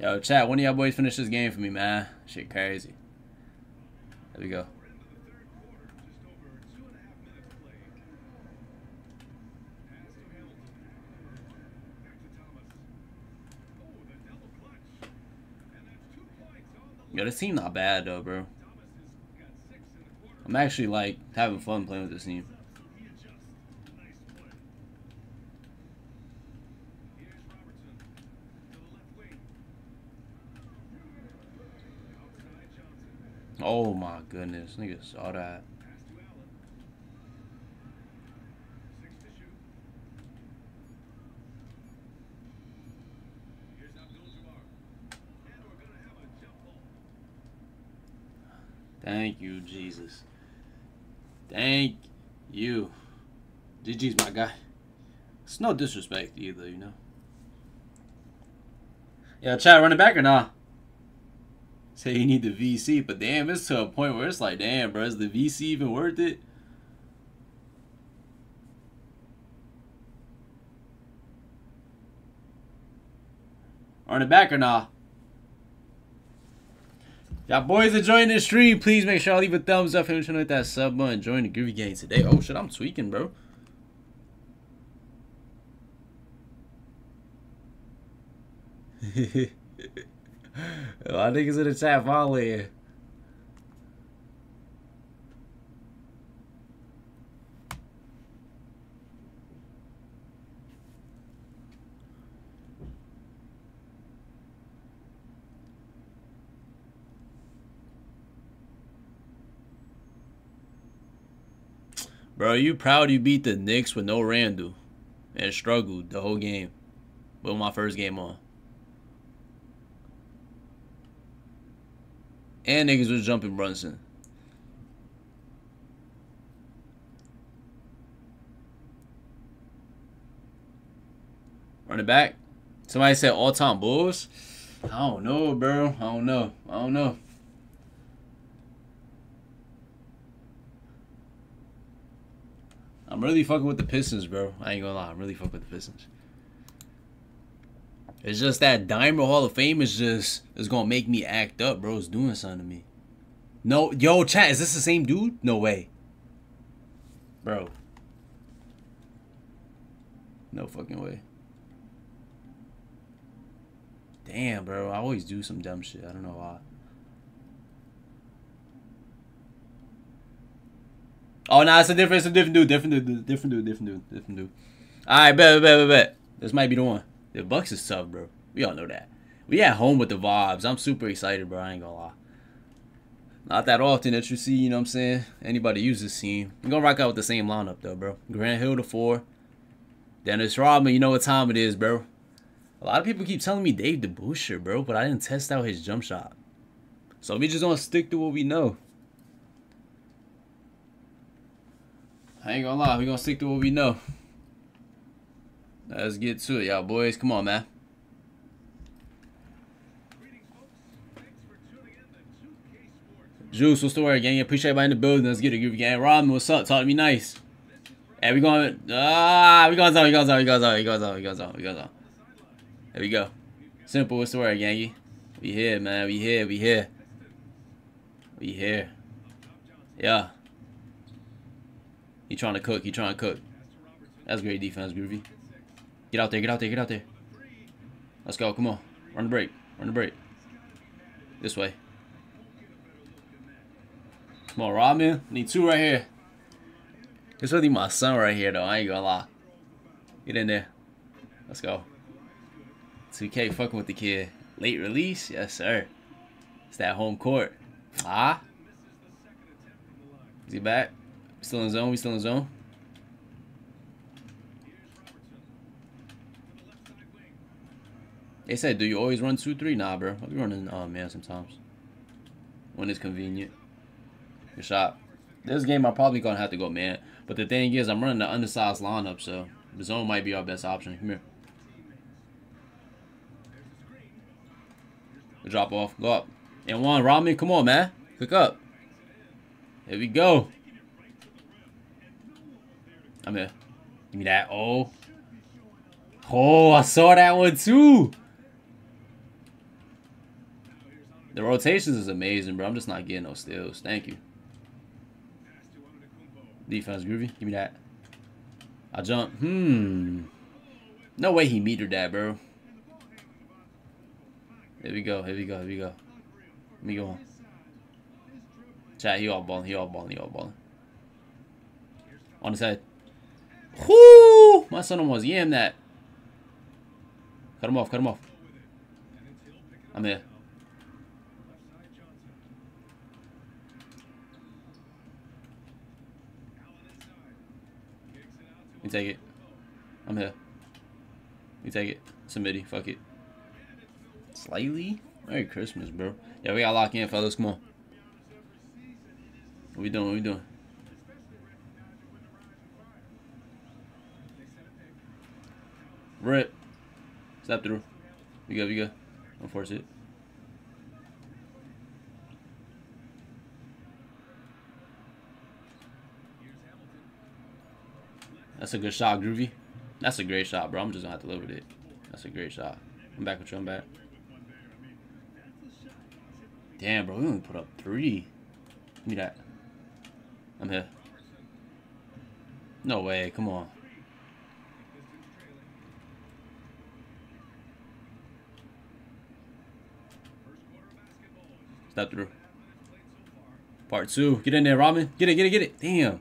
Yo, chat, one of y'all boys finish this game for me, man. Shit crazy. There we go. Yo, this team not bad though, bro. I'm actually like having fun playing with this team. Oh my goodness, nigga saw that. Thank you, Jesus. Thank you. GG's my guy. It's no disrespect either, you know. Yeah, chat running back or not? Say you need the VC, but damn, it's to a point where it's like, damn, bro, is the VC even worth it? Running back or not? Y'all boys enjoying this stream, please make sure I leave a thumbs up and hit that sub button. Join the Groovy Gang today. Oh shit, I'm tweaking, bro. I think it's in the chat finally. Bro, you proud you beat the Knicks with no Randle and struggled the whole game. With my first game on. And niggas was jumping Brunson. Run it back. Somebody said all-time Bulls. I don't know, bro. I don't know. I don't know. I'm really fucking with the Pistons, bro. I ain't gonna lie. I'm really fucking with the Pistons. It's just that Dimer Hall of Fame is just is gonna make me act up, bro. It's doing something to me. No, yo, chat, is this the same dude? No way. Bro. No fucking way. Damn, bro. I always do some dumb shit. I don't know why. Oh, nah, it's a different, it's a different dude, different dude, different dude, different dude, different dude. All right, bet, bet, bet, bet. This might be the one. The Bucks is tough, bro. We all know that. We at home with the vibes. I'm super excited, bro. I ain't gonna lie. Not that often that you see, you know what I'm saying? Anybody use this team. I'm gonna rock out with the same lineup, though, bro. Grant Hill to four. Dennis Rodman, you know what time it is, bro. A lot of people keep telling me Dave DeBusschere, bro, but I didn't test out his jump shot. So we just gonna stick to what we know. I ain't gonna lie, we gonna stick to what we know. Let's get to it, y'all boys. Come on, man. Juice, what's the word, gang? Appreciate everybody in the building. Let's get it, groovy gang. Rodman, what's up? Talk to me nice. Hey, we going, ah, we going on, we going on, we going on, we going on, we going on, we going on. There we go. Simple. What's the word, Gangy? We here, man. We here. We here. We here. Yeah. He trying to cook. He trying to cook. That's great defense, Groovy. Get out there. Get out there. Get out there. Let's go. Come on. Run the break. Run the break. This way. Come on, Rob, man. Need two right here. It's really my son right here, though. I ain't gonna lie. Get in there. Let's go. 2K fucking with the kid. Late release? Yes, sir. It's that home court. Ah. Is he back? Still in zone? We still in zone? They said, do you always run 2-3? Nah, bro. I'll be running uh, man sometimes. When it's convenient. Good shot. This game, I'm probably going to have to go man. But the thing is, I'm running the undersized lineup, so the zone might be our best option. Come here. Drop off. Go up. And one, Rodman, come on, man. Cook up. Here we go. I'm here. Give me that. Oh. Oh, I saw that one too. The rotations is amazing, bro. I'm just not getting no steals. Thank you. Defense groovy. Give me that. I jump. Hmm. No way he metered that, bro. Here we go. Here we go. Here we go. Let me go on. Chat, he all balling. He all balling. He all balling. On his head. Whoo! My son almost yam that. Cut him off. Cut him off. I'm here. You take it. I'm here. You take it. Somebody. Fuck it. Slightly? Merry Christmas, bro. Yeah, we got lock in, fellas. Come on. What we doing? What we doing? Rip. Step through. We go, we go. Don't force it. That's a good shot, Groovy. That's a great shot, bro. I'm just gonna have to live with it. That's a great shot. I'm back with you. I'm back. Damn, bro, we only put up three. Give me that. I'm here. No way, come on. Through. Part two. Get in there, Rodman. Get it, get it, get it. Damn.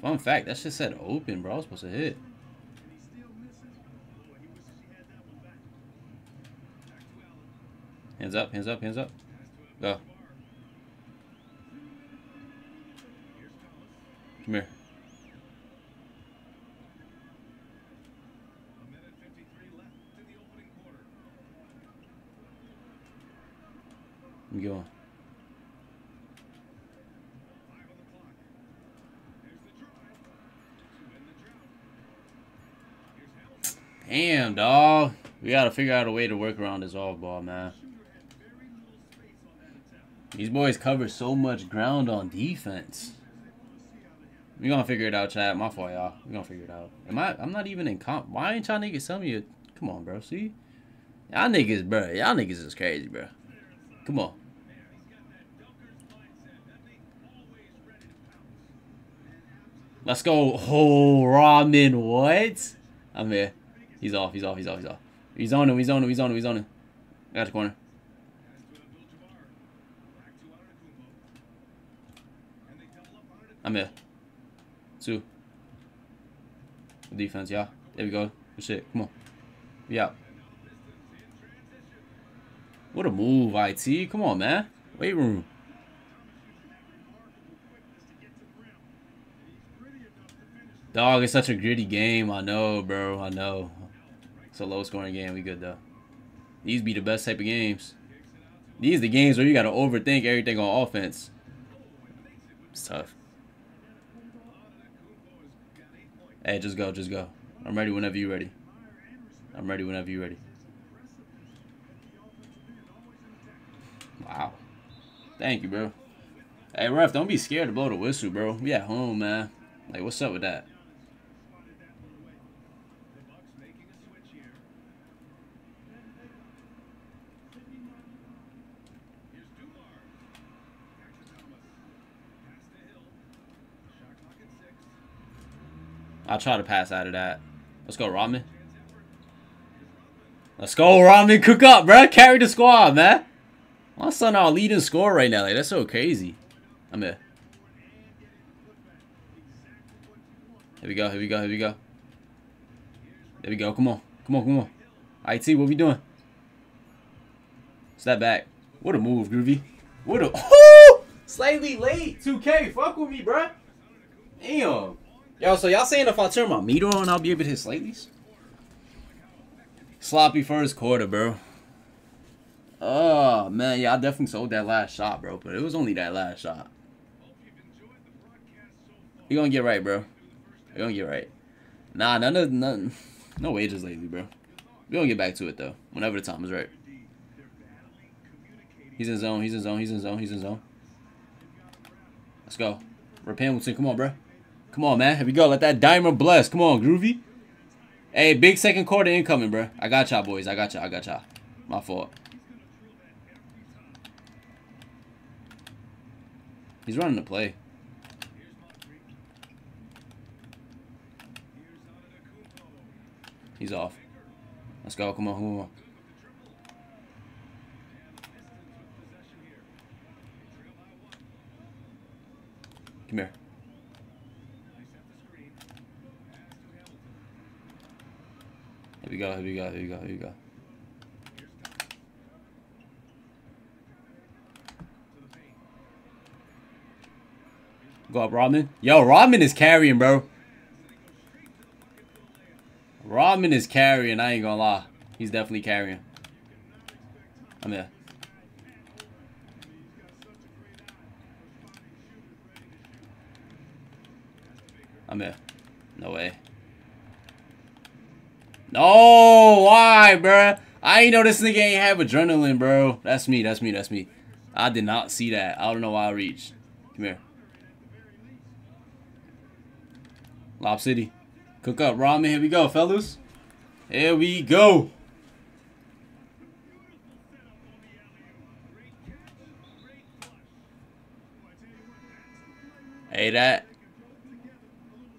Fun fact, that shit said open, bro. I was supposed to hit. Hands up, hands up, hands up. Go. Come here. Damn, dog. We gotta figure out a way to work around this off ball, man. These boys cover so much ground on defense. We gonna figure it out, Chad. My fault, y'all. We gonna figure it out. Am I? I'm not even in comp. Why ain't y'all niggas tell me? Come on, bro. See, y'all niggas, bro. Y'all niggas is crazy, bro. Come on. Let's go. Oh, ramen. What? I'm here. He's off. He's off. He's off. He's off. He's on him. He's on him. He's on him. He's on him. Got the corner. I'm here. Two. Defense, yeah. There we go. Good shit. Come on. Yeah. What a move, IT. Come on, man. Weight room. Dog, it's such a gritty game. I know, bro. I know. It's a low scoring game. We good, though. These be the best type of games. These the games where you got to overthink everything on offense. It's tough. Hey, just go, just go. I'm ready whenever you're ready. I'm ready whenever you're ready. Wow. Thank you, bro. Hey, ref, don't be scared to blow the whistle, bro. We at home, man. Like, what's up with that? I'll try to pass out of that. Let's go, Ramen. Let's go, Ramen. Cook up, bro. Carry the squad, man. My son our leading score right now. Like, that's so crazy. I'm here. Here we go. Here we go. Here we go. There we go. Come on. Come on. Come on. IT, what we doing? Step back. What a move, Groovy. What a... Oh! Slightly late. 2K. Fuck with me, bruh. Damn. Yo, so y'all saying if I turn my meter on, I'll be able to hit slightlies? Sloppy first quarter, bro. Oh, man. Yeah, I definitely sold that last shot, bro. But it was only that last shot. You're gonna get right, bro. You're gonna get right. Nah, none of none. No wages lately, bro. We're gonna get back to it though. Whenever the time is right. He's in zone. He's in zone. He's in zone. He's in zone. Let's go. Rip Hamilton. Come on, bro. Come on, man. Here we go. Let that diamond bless. Come on, Groovy. Hey, big second quarter incoming, bro. I got y'all, boys. I got y'all. I got y'all. My fault. He's running the play. He's off. Let's go. Come on. Come on. Come here. Here we go, here we go, here we go, here we go. Go up, Rodman. Yo, Rodman is carrying, bro. Rodman is carrying, I ain't gonna lie. He's definitely carrying. I'm here. I'm here. No way. No, why, bruh? I ain't know this nigga ain't have adrenaline, bro. That's me, that's me, that's me. I did not see that. I don't know why I reached. Come here. Lob City. Cook up ramen. Here we go, fellas. Here we go. Hey, that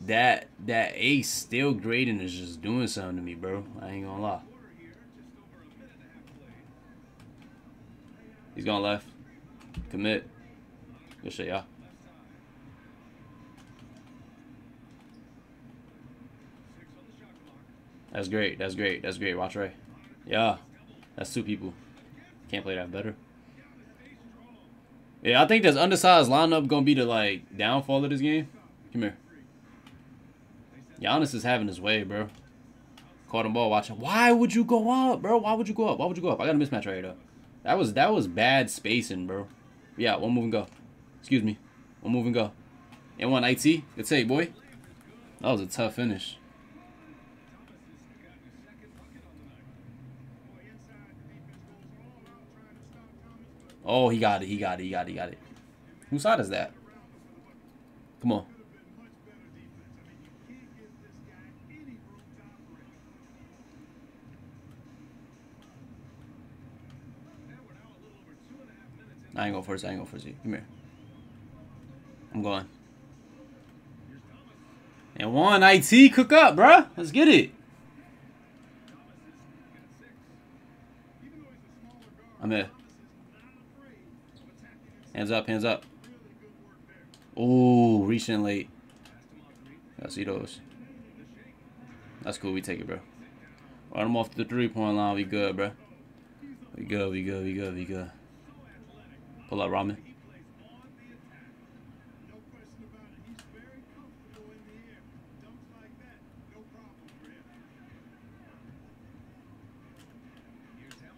that that ace still grading is just doing something to me, bro. I ain't gonna lie. He's going left. Commit. Good shit, y'all. That's great. That's great. That's great. Watch Ray. Yeah. That's two people. Can't play that better. Yeah, I think this undersized lineup gonna be the like downfall of this game. Come here. Giannis is having his way, bro. Caught him ball watching. Why would you go up, bro? Why would you go up? Why would you go up? I got a mismatch right here, though. That was that was bad spacing, bro. Yeah, one move and go. Excuse me. One move and go. And one IT. Good take, boy. That was a tough finish. Oh, he got it. He got it. He got it. He got it. Whose side is that? Come on. I ain't go first. I ain't go first. Come here. I'm going. And one IT cook up, bruh. Let's get it. I'm here. Hands up, hands up. Oh, reaching late. I see those. That's cool. We take it, bro. Run them off the three-point line. We good, bro. We good, we good, we good, we good. Pull up, Ramen.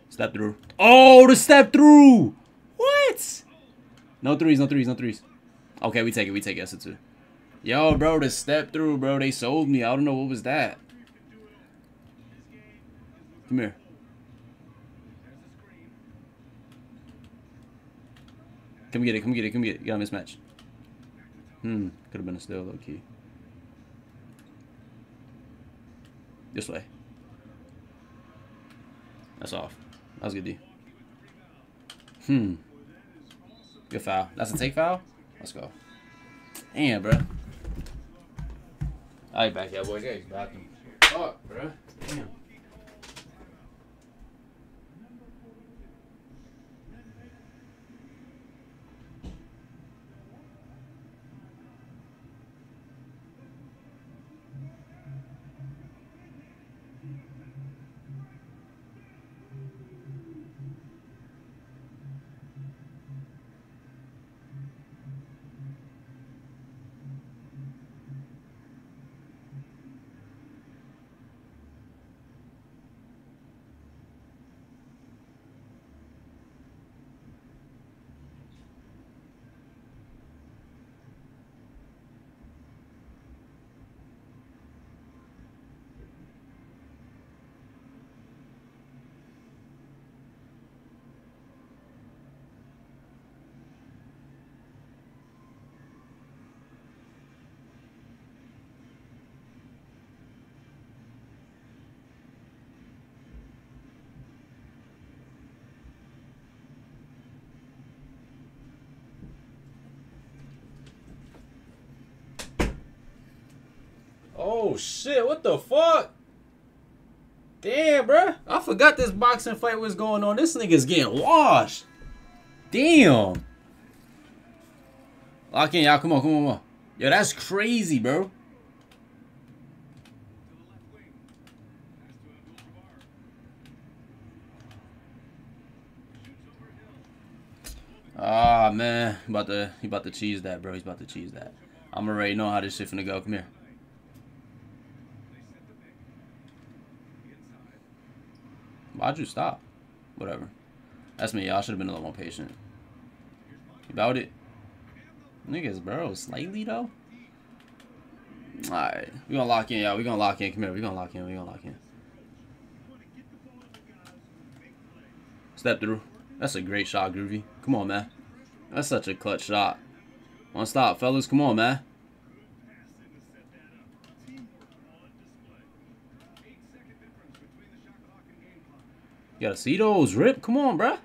Step through. Oh, the step through! What? No threes, no threes, no threes. Okay, we take it, we take it. That's a two. Yo, bro, the step through, bro. They sold me. I don't know what was that. Come here. Come get it, come get it, come get it. You got a mismatch. Hmm, could have been a steal, low key. This way. That's off. That was good D. Hmm. Good foul. That's a take foul? Let's go. Damn, bro. All right, back here, boys. Get bathroom. Fuck, bro. Damn. Oh shit, what the fuck? Damn, bruh. I forgot this boxing fight was going on. This nigga's getting washed. Damn. Lock in, y'all. Come on, come on, come on. Yo, that's crazy, bro. Ah, man. He about to, he about to cheese that, bro. He's about to cheese that. I'm already know how this shit finna go. Come here. Why'd you stop? Whatever. That's me. Y'all should have been a little more patient. About it. Niggas, bro. Slightly, though? Alright. we gonna lock in, y'all. we gonna lock in. Come here. we gonna lock in. we gonna lock in. Step through. That's a great shot, Groovy. Come on, man. That's such a clutch shot. One stop, fellas. Come on, man. You gotta see those, Rip. Come on, bruh.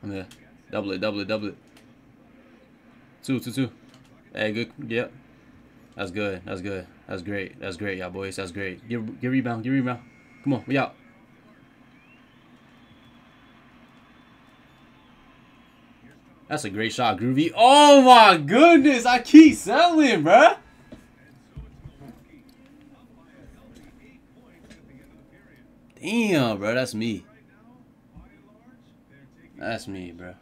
I'm here. Double it, double it, double it. Two, two, two. Hey, good. Yep. That's good. That's good. That's great. That's great, y'all boys. That's great. Get, get rebound. Get rebound. Come on. We out. That's a great shot, Groovy. Oh my goodness. I keep selling, bruh. Damn, bro, that's me. That's me, bro.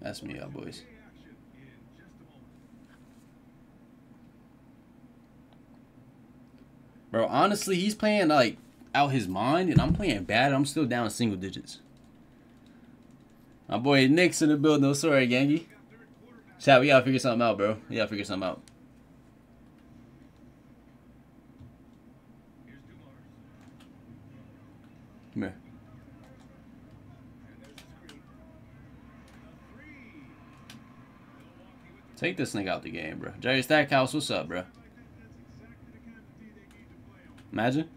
That's me, y'all boys. Bro, honestly, he's playing like out his mind, and I'm playing bad. I'm still down single digits. My boy Nick's in the building. No sorry, Gangy. Chat, we gotta figure something out, bro. We gotta figure something out. Come here. Take this nigga out the game, bro. Jerry Stackhouse, what's up, bro? Imagine.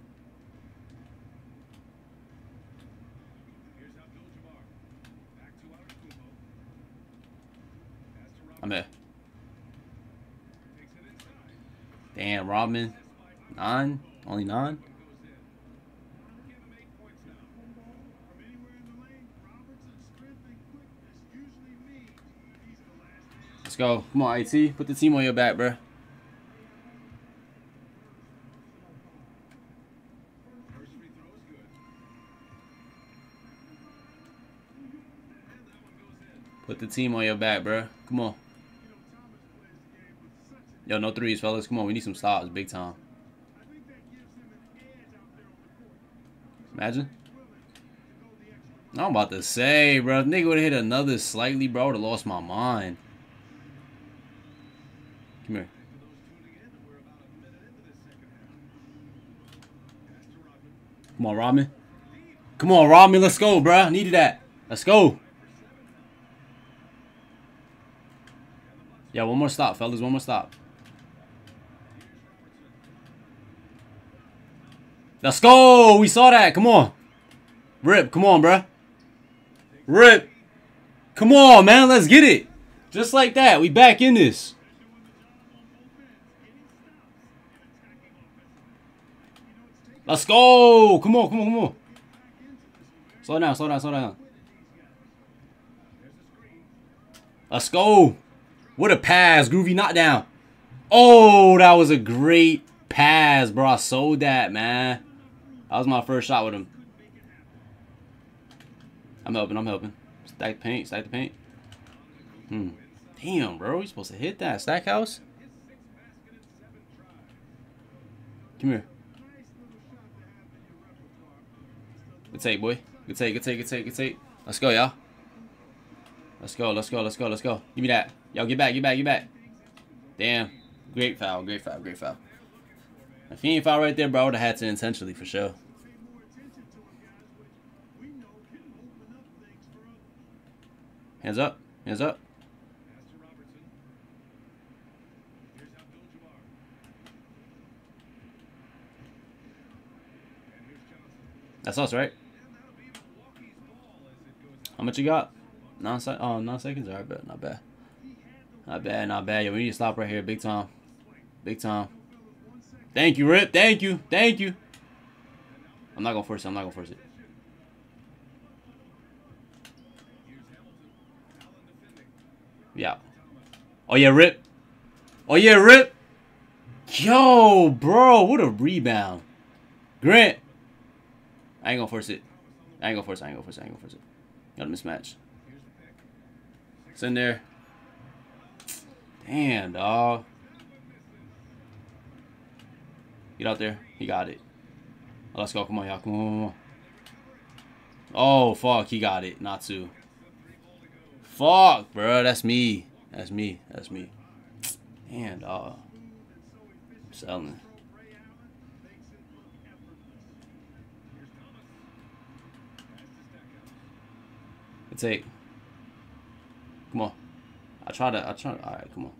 I'm here. Damn, Rodman. Nine? Only nine? Go. Come on, IT. Put the team on your back, bro. Put the team on your back, bro. Come on. Yo, no threes, fellas. Come on, we need some stops, big time. Imagine. I'm about to say, bro. Nigga would have hit another slightly, bro. Would have lost my mind. Come on, Rodman. Come on, Rodman. Let's go, bro. Needed that. Let's go. Yeah, one more stop, fellas. One more stop. Let's go. We saw that. Come on. Rip. Come on, bro. Rip. Come on, man. Let's get it. Just like that. We back in this. Let's go. Come on, come on, come on. Slow down, slow down, slow down. Let's go. What a pass. Groovy knockdown. Oh, that was a great pass, bro. I sold that, man. That was my first shot with him. I'm helping, I'm helping. Stack the paint, stack the paint. Hmm. Damn, bro. You supposed to hit that. Stackhouse? Come here. Good take, boy. Good take, good take, good take, good take. Let's go, y'all. Let's go, let's go, let's go, let's go. Give me that. Yo, get back, get back, get back. Damn. Great foul, great foul, great foul. If he ain't foul right there, bro, I would have had to intentionally for sure. Hands up. Hands up. That's us, right? How much you got? Nine sec oh, nine seconds? Alright, bet. Not bad. Not bad, not bad. Yo, we need to stop right here. Big time. Big time. Thank you, Rip. Thank you. Thank you. I'm not to force it. I'm not to force it. Yeah. Oh, yeah, Rip. Oh, yeah, Rip. Yo, bro. What a rebound. Grant. I ain't to force it. I ain't to force it. I ain't to force it. I ain't to force it. Got a mismatch. It's in there. Damn, dog. Get out there. He got it. Oh, let's go. Come on, y'all. Come on. Oh, fuck. He got it. Not to. Fuck, bro. That's me. That's me. That's me. Damn, dog. I'm selling. Take. Come on. I try to, I try to, alright, come on.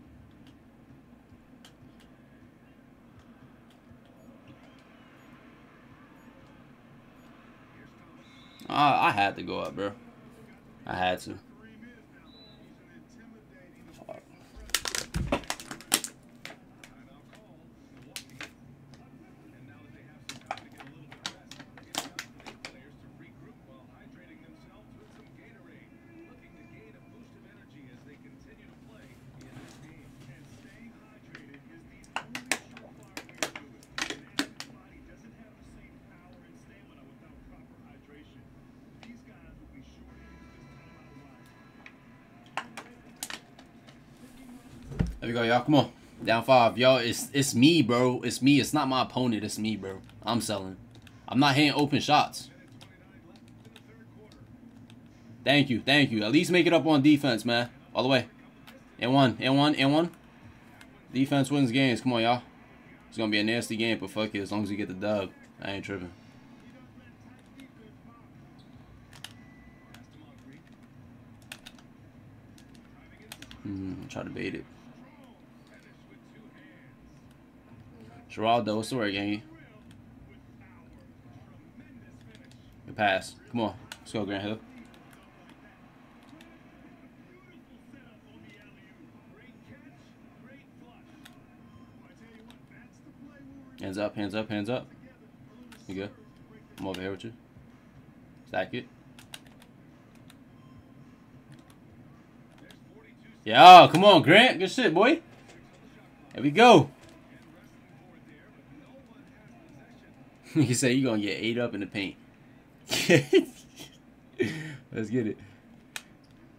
I, I had to go up, bro. I had to. There we go, y'all. Come on. Down five. Yo, it's it's me, bro. It's me. It's not my opponent. It's me, bro. I'm selling. I'm not hitting open shots. Thank you. Thank you. At least make it up on defense, man. All the way. And one. And one. And one. Defense wins games. Come on, y'all. It's going to be a nasty game, but fuck it. As long as we get the dub, I ain't tripping. Mm, try to bait it. Geraldo, the word, gang? Good pass. Come on. Let's go, Grant Hill. Hands up, hands up, hands up. You good? I'm over here with you. Stack it. Yeah, come on, Grant. Good shit, boy. There we go. you say you're to get ate up in the paint. Let's get it.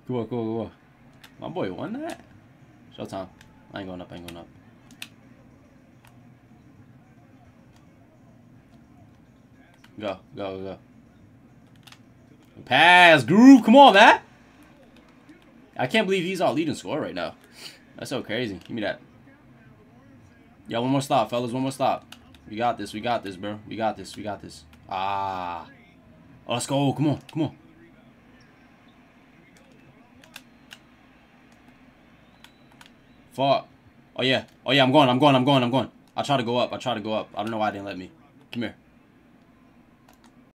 Come on, come on, come on. My boy won that? Showtime. I ain't going up, I ain't going up. Go, go, go. Pass, Groove. Come on, man. I can't believe he's our leading scorer right now. That's so crazy. Give me that. Yo, one more stop, fellas. One more stop. We got this. We got this, bro. We got this. We got this. Ah. Oh, let's go. Come on. Come on. Fuck. Oh, yeah. Oh, yeah. I'm going. I'm going. I'm going. I'm going. I try to go up. I try to go up. I don't know why they didn't let me. Come here.